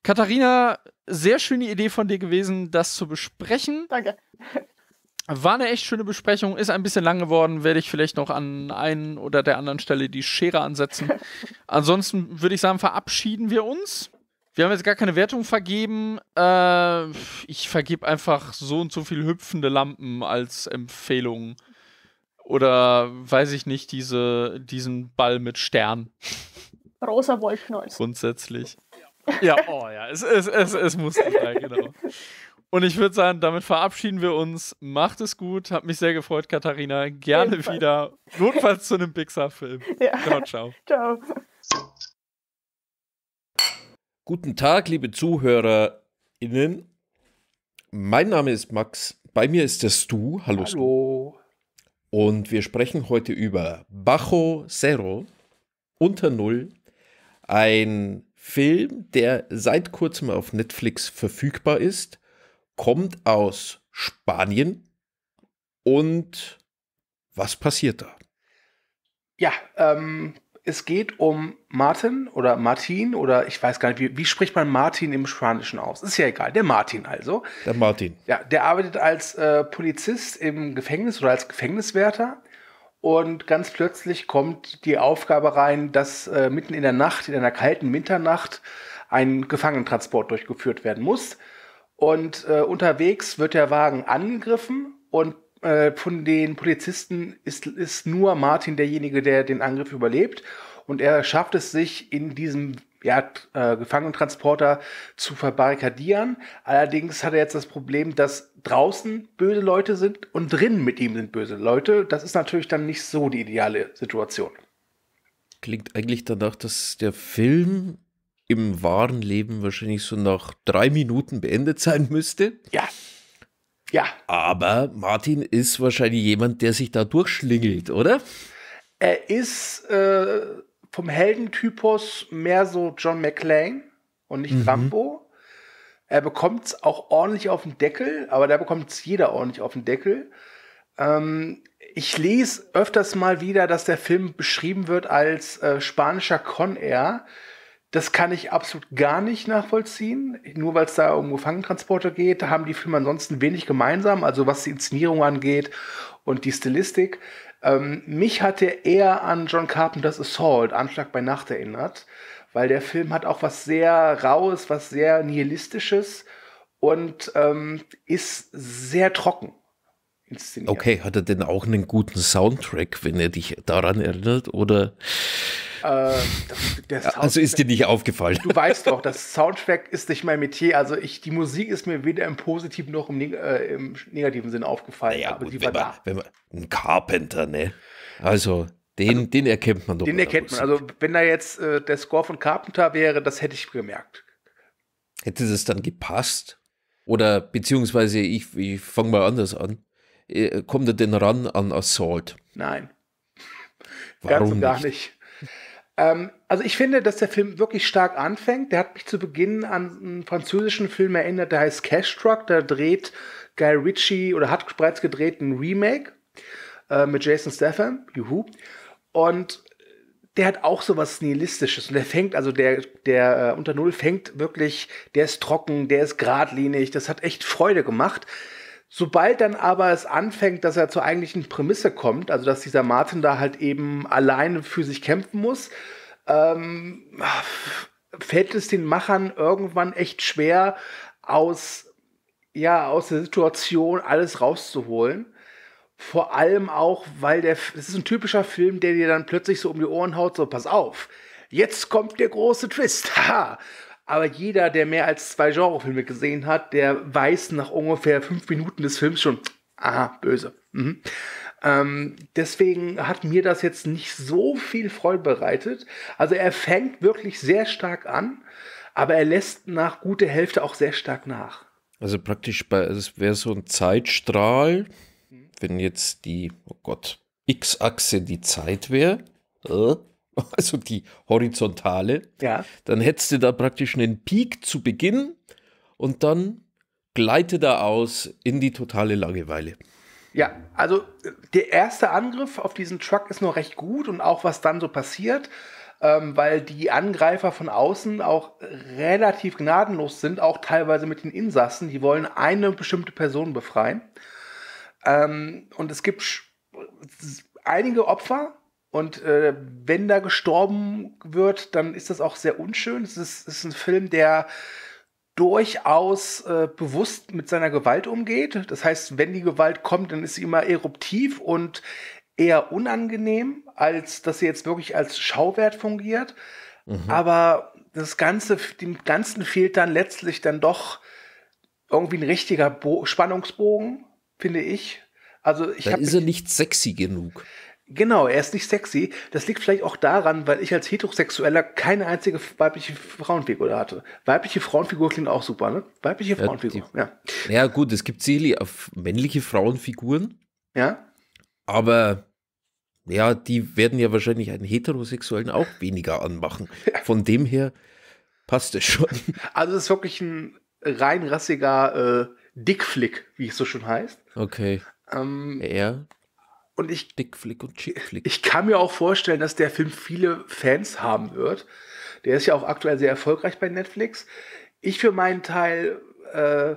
Katharina, sehr schöne Idee von dir gewesen, das zu besprechen. Danke. War eine echt schöne Besprechung, ist ein bisschen lang geworden, werde ich vielleicht noch an einen oder der anderen Stelle die Schere ansetzen. Ansonsten würde ich sagen, verabschieden wir uns Wir haben jetzt gar keine Wertung vergeben. Äh, ich vergebe einfach so und so viel hüpfende Lampen als Empfehlung. Oder weiß ich nicht, diese, diesen Ball mit Stern. Rosa Wollknäuel. Grundsätzlich. Ja, oh ja, es, es, es, es muss nicht sein, genau. Und ich würde sagen, damit verabschieden wir uns. Macht es gut. Hat mich sehr gefreut, Katharina. Gerne Ebenfalls. wieder. Notfalls zu einem Pixar-Film. Ja. Ciao, ciao. Ciao. Guten Tag, liebe ZuhörerInnen. Mein Name ist Max. Bei mir ist der Stu. Hallo, Stu. Hallo. Und wir sprechen heute über Bajo Zero unter Null. Ein Film, der seit kurzem auf Netflix verfügbar ist, kommt aus Spanien. Und was passiert da? Ja, ähm, es geht um Martin oder Martin oder ich weiß gar nicht, wie, wie spricht man Martin im Spanischen aus? Ist ja egal, der Martin also. Der Martin. Ja, der arbeitet als äh, Polizist im Gefängnis oder als Gefängniswärter. Und ganz plötzlich kommt die Aufgabe rein, dass äh, mitten in der Nacht, in einer kalten Winternacht, ein Gefangenentransport durchgeführt werden muss. Und äh, unterwegs wird der Wagen angegriffen und äh, von den Polizisten ist, ist nur Martin derjenige, der den Angriff überlebt. Und er schafft es sich in diesem ja, äh, Gefangenentransporter zu verbarrikadieren. Allerdings hat er jetzt das Problem, dass draußen böse Leute sind und drinnen mit ihm sind böse Leute. Das ist natürlich dann nicht so die ideale Situation. Klingt eigentlich danach, dass der Film im wahren Leben wahrscheinlich so nach drei Minuten beendet sein müsste. Ja. Ja, Aber Martin ist wahrscheinlich jemand, der sich da durchschlingelt, oder? er ist äh, vom Heldentypus mehr so John McClane und nicht Mhm. Rambo. Er bekommt es auch ordentlich auf den Deckel, aber da bekommt es jeder ordentlich auf den Deckel. Ähm, ich lese öfters mal wieder, dass der Film beschrieben wird als äh, spanischer Con Air. Das kann ich absolut gar nicht nachvollziehen. Nur weil es da um Gefangentransporter geht, haben die Filme ansonsten wenig gemeinsam, also was die Inszenierung angeht und die Stilistik. Ähm, mich hat er eher an John Carpenters Assault, Anschlag bei Nacht erinnert, weil der Film hat auch was sehr Raues, was sehr Nihilistisches und ähm, ist sehr trocken inszeniert. Okay, hat er denn auch einen guten Soundtrack, wenn er dich daran erinnert? Oder Äh, Ja, also ist dir nicht aufgefallen? Du weißt doch, das Soundtrack ist nicht mein Metier. Also ich, die Musik ist mir weder im positiven noch im, neg äh, im negativen Sinn aufgefallen. Ja, aber gut, die wenn war man, da. wenn man, ein Carpenter, ne? Also, den, den erkennt man doch. Den erkennt man. Also wenn da jetzt äh, der Score von Carpenter wäre, das hätte ich gemerkt. Hätte das dann gepasst? Oder beziehungsweise, ich, ich fange mal anders an. Äh, Kommt er denn ran an Assault? Nein, Warum ganz und gar nicht? nicht. Ähm, also ich finde, dass der Film wirklich stark anfängt. Der hat mich zu Beginn an einen französischen Film erinnert, der heißt Cash Truck. Da dreht Guy Ritchie oder hat bereits gedreht ein Remake äh, mit Jason Statham. Juhu. Und der hat auch so was Nihilistisches. Und der fängt, also der, der äh, unter Null fängt wirklich, der ist trocken, der ist geradlinig. Das hat echt Freude gemacht. Sobald dann aber es anfängt, dass er zur eigentlichen Prämisse kommt, also dass dieser Martin da halt eben alleine für sich kämpfen muss, ähm, fällt es den Machern irgendwann echt schwer, aus, ja, aus der Situation alles rauszuholen. Vor allem auch, weil der, es ist ein typischer Film, der dir dann plötzlich so um die Ohren haut, so pass auf, jetzt kommt der große Twist, haha. Aber jeder, der mehr als zwei Genrefilme gesehen hat, der weiß nach ungefähr fünf Minuten des Films schon, aha, böse. Mhm. Ähm, deswegen hat mir das jetzt nicht so viel Freude bereitet. Also er fängt wirklich sehr stark an, aber er lässt nach guter Hälfte auch sehr stark nach. Also praktisch, bei, es wäre so ein Zeitstrahl, wenn jetzt die, oh Gott, X-Achse die Zeit wäre, äh, also die horizontale, Ja. dann hättest du da praktisch einen Peak zu Beginn und dann gleitet er aus in die totale Langeweile. Ja, also äh, der erste Angriff auf diesen Truck ist noch recht gut und auch was dann so passiert, ähm, weil die Angreifer von außen auch relativ gnadenlos sind, auch teilweise mit den Insassen. Die wollen eine bestimmte Person befreien. Ähm, und es gibt einige Opfer, Und äh, wenn da gestorben wird, dann ist das auch sehr unschön. Es ist, ist ein Film, der durchaus äh, bewusst mit seiner Gewalt umgeht. Das heißt, wenn die Gewalt kommt, dann ist sie immer eruptiv und eher unangenehm, als dass sie jetzt wirklich als Schauwert fungiert. Mhm. Aber das Ganze, dem Ganzen fehlt dann letztlich dann doch irgendwie ein richtiger Bo Spannungsbogen, finde ich. Also ich da ist er nicht sexy genug. Genau, er ist nicht sexy. Das liegt vielleicht auch daran, weil ich als Heterosexueller keine einzige weibliche Frauenfigur hatte. Weibliche Frauenfigur klingt auch super, ne? Weibliche Frauenfigur, ja. Die, ja. ja, gut, es gibt auf männliche Frauenfiguren. Ja. Aber ja, die werden ja wahrscheinlich einen Heterosexuellen auch weniger anmachen. Von dem her passt es schon. Also es ist wirklich ein rein rassiger äh, Dickflick, wie es so schon heißt. Okay. Ähm, er und ich, Dickflick und Chickflick. Ich kann mir auch vorstellen, dass der Film viele Fans haben wird. Der ist ja auch aktuell sehr erfolgreich bei Netflix. Ich für meinen Teil äh,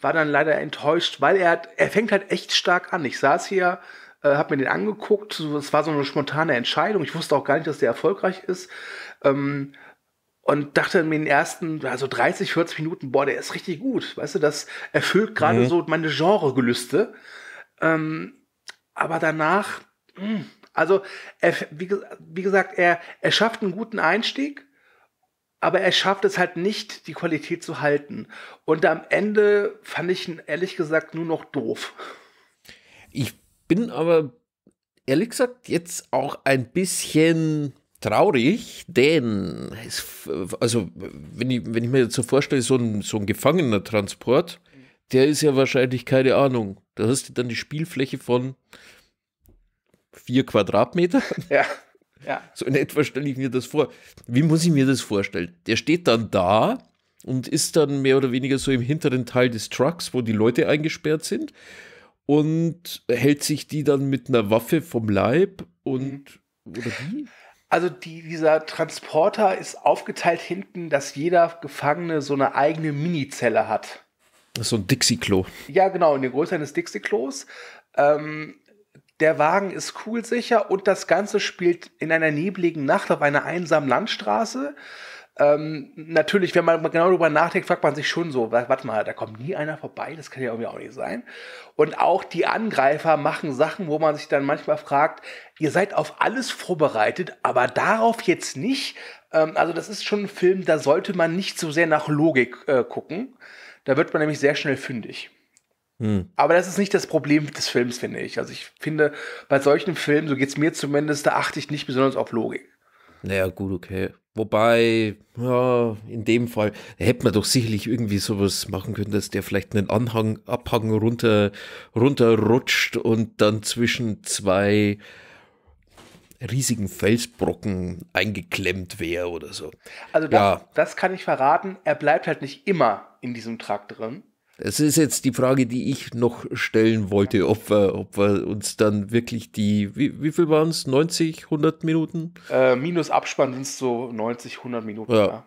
war dann leider enttäuscht, weil er, er fängt halt echt stark an. Ich saß hier, äh, habe mir den angeguckt. Es war so eine spontane Entscheidung. Ich wusste auch gar nicht, dass der erfolgreich ist. Ähm, und dachte in den ersten, also 30, 40 Minuten, boah, der ist richtig gut. Weißt du, das erfüllt gerade mhm. so meine Genregelüste. Ähm, aber danach, hm, also er, wie, wie gesagt, er, er schafft einen guten Einstieg, aber er schafft es halt nicht, die Qualität zu halten. Und am Ende fand ich ihn ehrlich gesagt nur noch doof. Ich bin aber ehrlich gesagt jetzt auch ein bisschen traurig, denn es, also wenn ich, wenn ich mir jetzt so vorstelle, so ein, so ein gefangener Transport, der ist ja wahrscheinlich keine Ahnung. Da hast du dann die Spielfläche von vier Quadratmeter. Ja. Ja. So in etwa stelle ich mir das vor. Wie muss ich mir das vorstellen? Der steht dann da und ist dann mehr oder weniger so im hinteren Teil des Trucks, wo die Leute eingesperrt sind und hält sich die dann mit einer Waffe vom Leib und mhm. oder wie? Also die, dieser Transporter ist aufgeteilt hinten, dass jeder Gefangene so eine eigene Minizelle hat. So ein Dixie-Klo. Ja, genau, in der Größe eines Dixie-Klos. Ähm, der Wagen ist kugelsicher und das Ganze spielt in einer nebligen Nacht auf einer einsamen Landstraße. Ähm, natürlich, wenn man genau darüber nachdenkt, fragt man sich schon so, warte mal, da kommt nie einer vorbei, das kann ja irgendwie auch nicht sein. Und auch die Angreifer machen Sachen, wo man sich dann manchmal fragt, ihr seid auf alles vorbereitet, aber darauf jetzt nicht. Ähm, also das ist schon ein Film, da sollte man nicht so sehr nach Logik äh, gucken. Da wird man nämlich sehr schnell fündig. Hm. Aber das ist nicht das Problem des Films, finde ich. Also ich finde, bei solchen Filmen, so geht es mir zumindest, da achte ich nicht besonders auf Logik. Naja, gut, okay. Wobei, ja, in dem Fall hätte man doch sicherlich irgendwie sowas machen können, dass der vielleicht einen Anhang, Abhang runter, runterrutscht und dann zwischen zwei riesigen Felsbrocken eingeklemmt wäre oder so. Also das, ja. das kann ich verraten. Er bleibt halt nicht immer in diesem Trakt drin. Es ist jetzt die Frage, die ich noch stellen wollte, ob wir, ob wir uns dann wirklich die, wie, wie viel waren es? 90, 100 Minuten? Äh, minus Abspann sind es so 90, 100 Minuten. Ja. ja.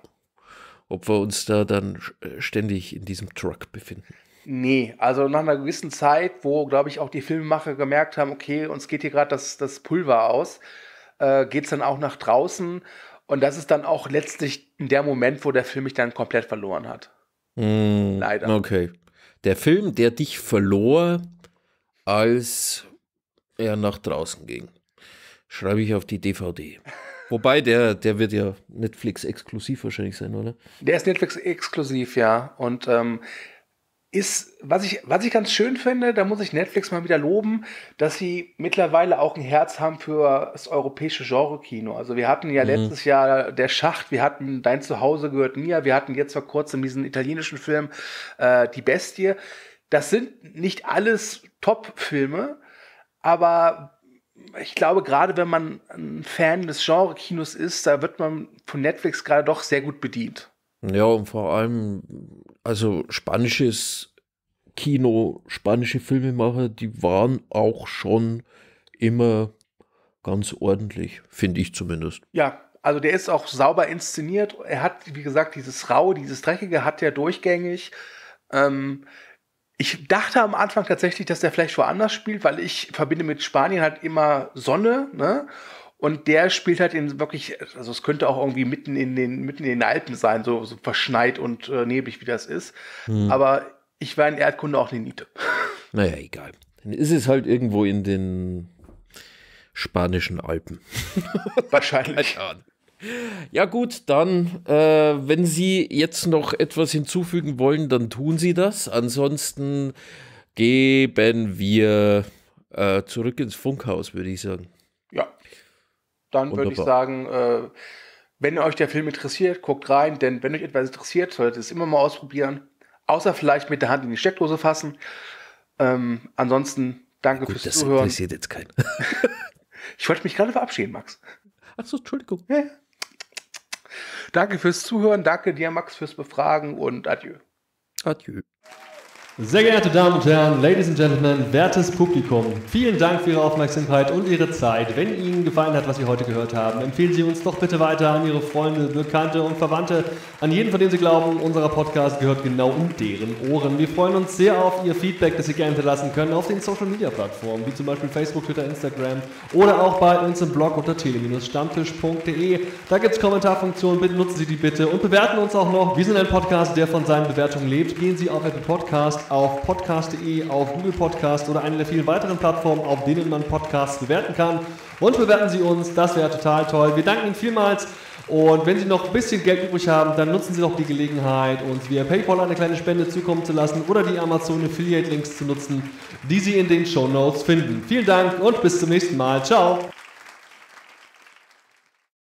Ob wir uns da dann ständig in diesem Truck befinden. Nee, also nach einer gewissen Zeit, wo, glaube ich, auch die Filmemacher gemerkt haben, okay, uns geht hier gerade das, das Pulver aus, äh, geht es dann auch nach draußen. Und das ist dann auch letztlich der Moment, wo der Film mich dann komplett verloren hat. Mm, Leider. Okay. Der Film, der dich verlor, als er nach draußen ging. Schreibe ich auf die DVD. Wobei, der, der wird ja Netflix-exklusiv wahrscheinlich sein, oder? Der ist Netflix-exklusiv, ja. Und ähm, ist, was ich, was ich ganz schön finde, da muss ich Netflix mal wieder loben, dass sie mittlerweile auch ein Herz haben für das europäische Genre-Kino. Also wir hatten ja mhm. letztes Jahr Der Schacht, wir hatten Dein Zuhause gehört mir, wir hatten jetzt vor kurzem diesen italienischen Film äh, Die Bestie. Das sind nicht alles Top-Filme, aber ich glaube, gerade wenn man ein Fan des Genre-Kinos ist, da wird man von Netflix gerade doch sehr gut bedient. Ja, und vor allem, also spanisches Kino, spanische Filmemacher, die waren auch schon immer ganz ordentlich, finde ich zumindest. Ja, also der ist auch sauber inszeniert. Er hat, wie gesagt, dieses Raue, dieses Dreckige hat er durchgängig. Ähm, Ich dachte am Anfang tatsächlich, dass der vielleicht woanders spielt, weil ich verbinde mit Spanien halt immer Sonne, ne? Und der spielt halt in wirklich, also es könnte auch irgendwie mitten in den, mitten in den Alpen sein, so, so verschneit und äh, neblig, wie das ist. Hm. Aber ich war in Erdkunde auch eine Niete. Naja, egal. Dann ist es halt irgendwo in den spanischen Alpen. Wahrscheinlich. Ja gut, dann, äh, wenn Sie jetzt noch etwas hinzufügen wollen, dann tun Sie das. Ansonsten geben wir äh, zurück ins Funkhaus, würde ich sagen. Dann würde ich sagen, äh, wenn euch der Film interessiert, guckt rein, denn wenn euch etwas interessiert, solltet ihr es immer mal ausprobieren. Außer vielleicht mit der Hand in die Steckdose fassen. Ähm, ansonsten danke Gut, fürs das Zuhören. Das interessiert jetzt keinen. ich wollte mich gerade verabschieden, Max. Achso, Entschuldigung. Ja. Danke fürs Zuhören, danke dir, Max, fürs Befragen und adieu. Adieu. Sehr geehrte Damen und Herren, Ladies and Gentlemen, wertes Publikum, vielen Dank für Ihre Aufmerksamkeit und Ihre Zeit. Wenn Ihnen gefallen hat, was Sie heute gehört haben, empfehlen Sie uns doch bitte weiter an Ihre Freunde, Bekannte und Verwandte, an jeden, von dem Sie glauben, unser Podcast gehört genau um deren Ohren. Wir freuen uns sehr auf Ihr Feedback, das Sie gerne hinterlassen können auf den Social Media Plattformen, wie zum Beispiel Facebook, Twitter, Instagram oder auch bei uns im Blog unter tele-stammtisch.de. Da gibt es Kommentarfunktionen, bitte nutzen Sie die bitte und bewerten uns auch noch. Wir sind ein Podcast, der von seinen Bewertungen lebt. Gehen Sie auf Apple Podcast auf podcast.de, auf Google Podcast oder eine der vielen weiteren Plattformen, auf denen man Podcasts bewerten kann. Und bewerten Sie uns, das wäre total toll. Wir danken Ihnen vielmals. Und wenn Sie noch ein bisschen Geld übrig haben, dann nutzen Sie doch die Gelegenheit, uns via PayPal eine kleine Spende zukommen zu lassen oder die Amazon Affiliate Links zu nutzen, die Sie in den Show Notes finden. Vielen Dank und bis zum nächsten Mal. Ciao.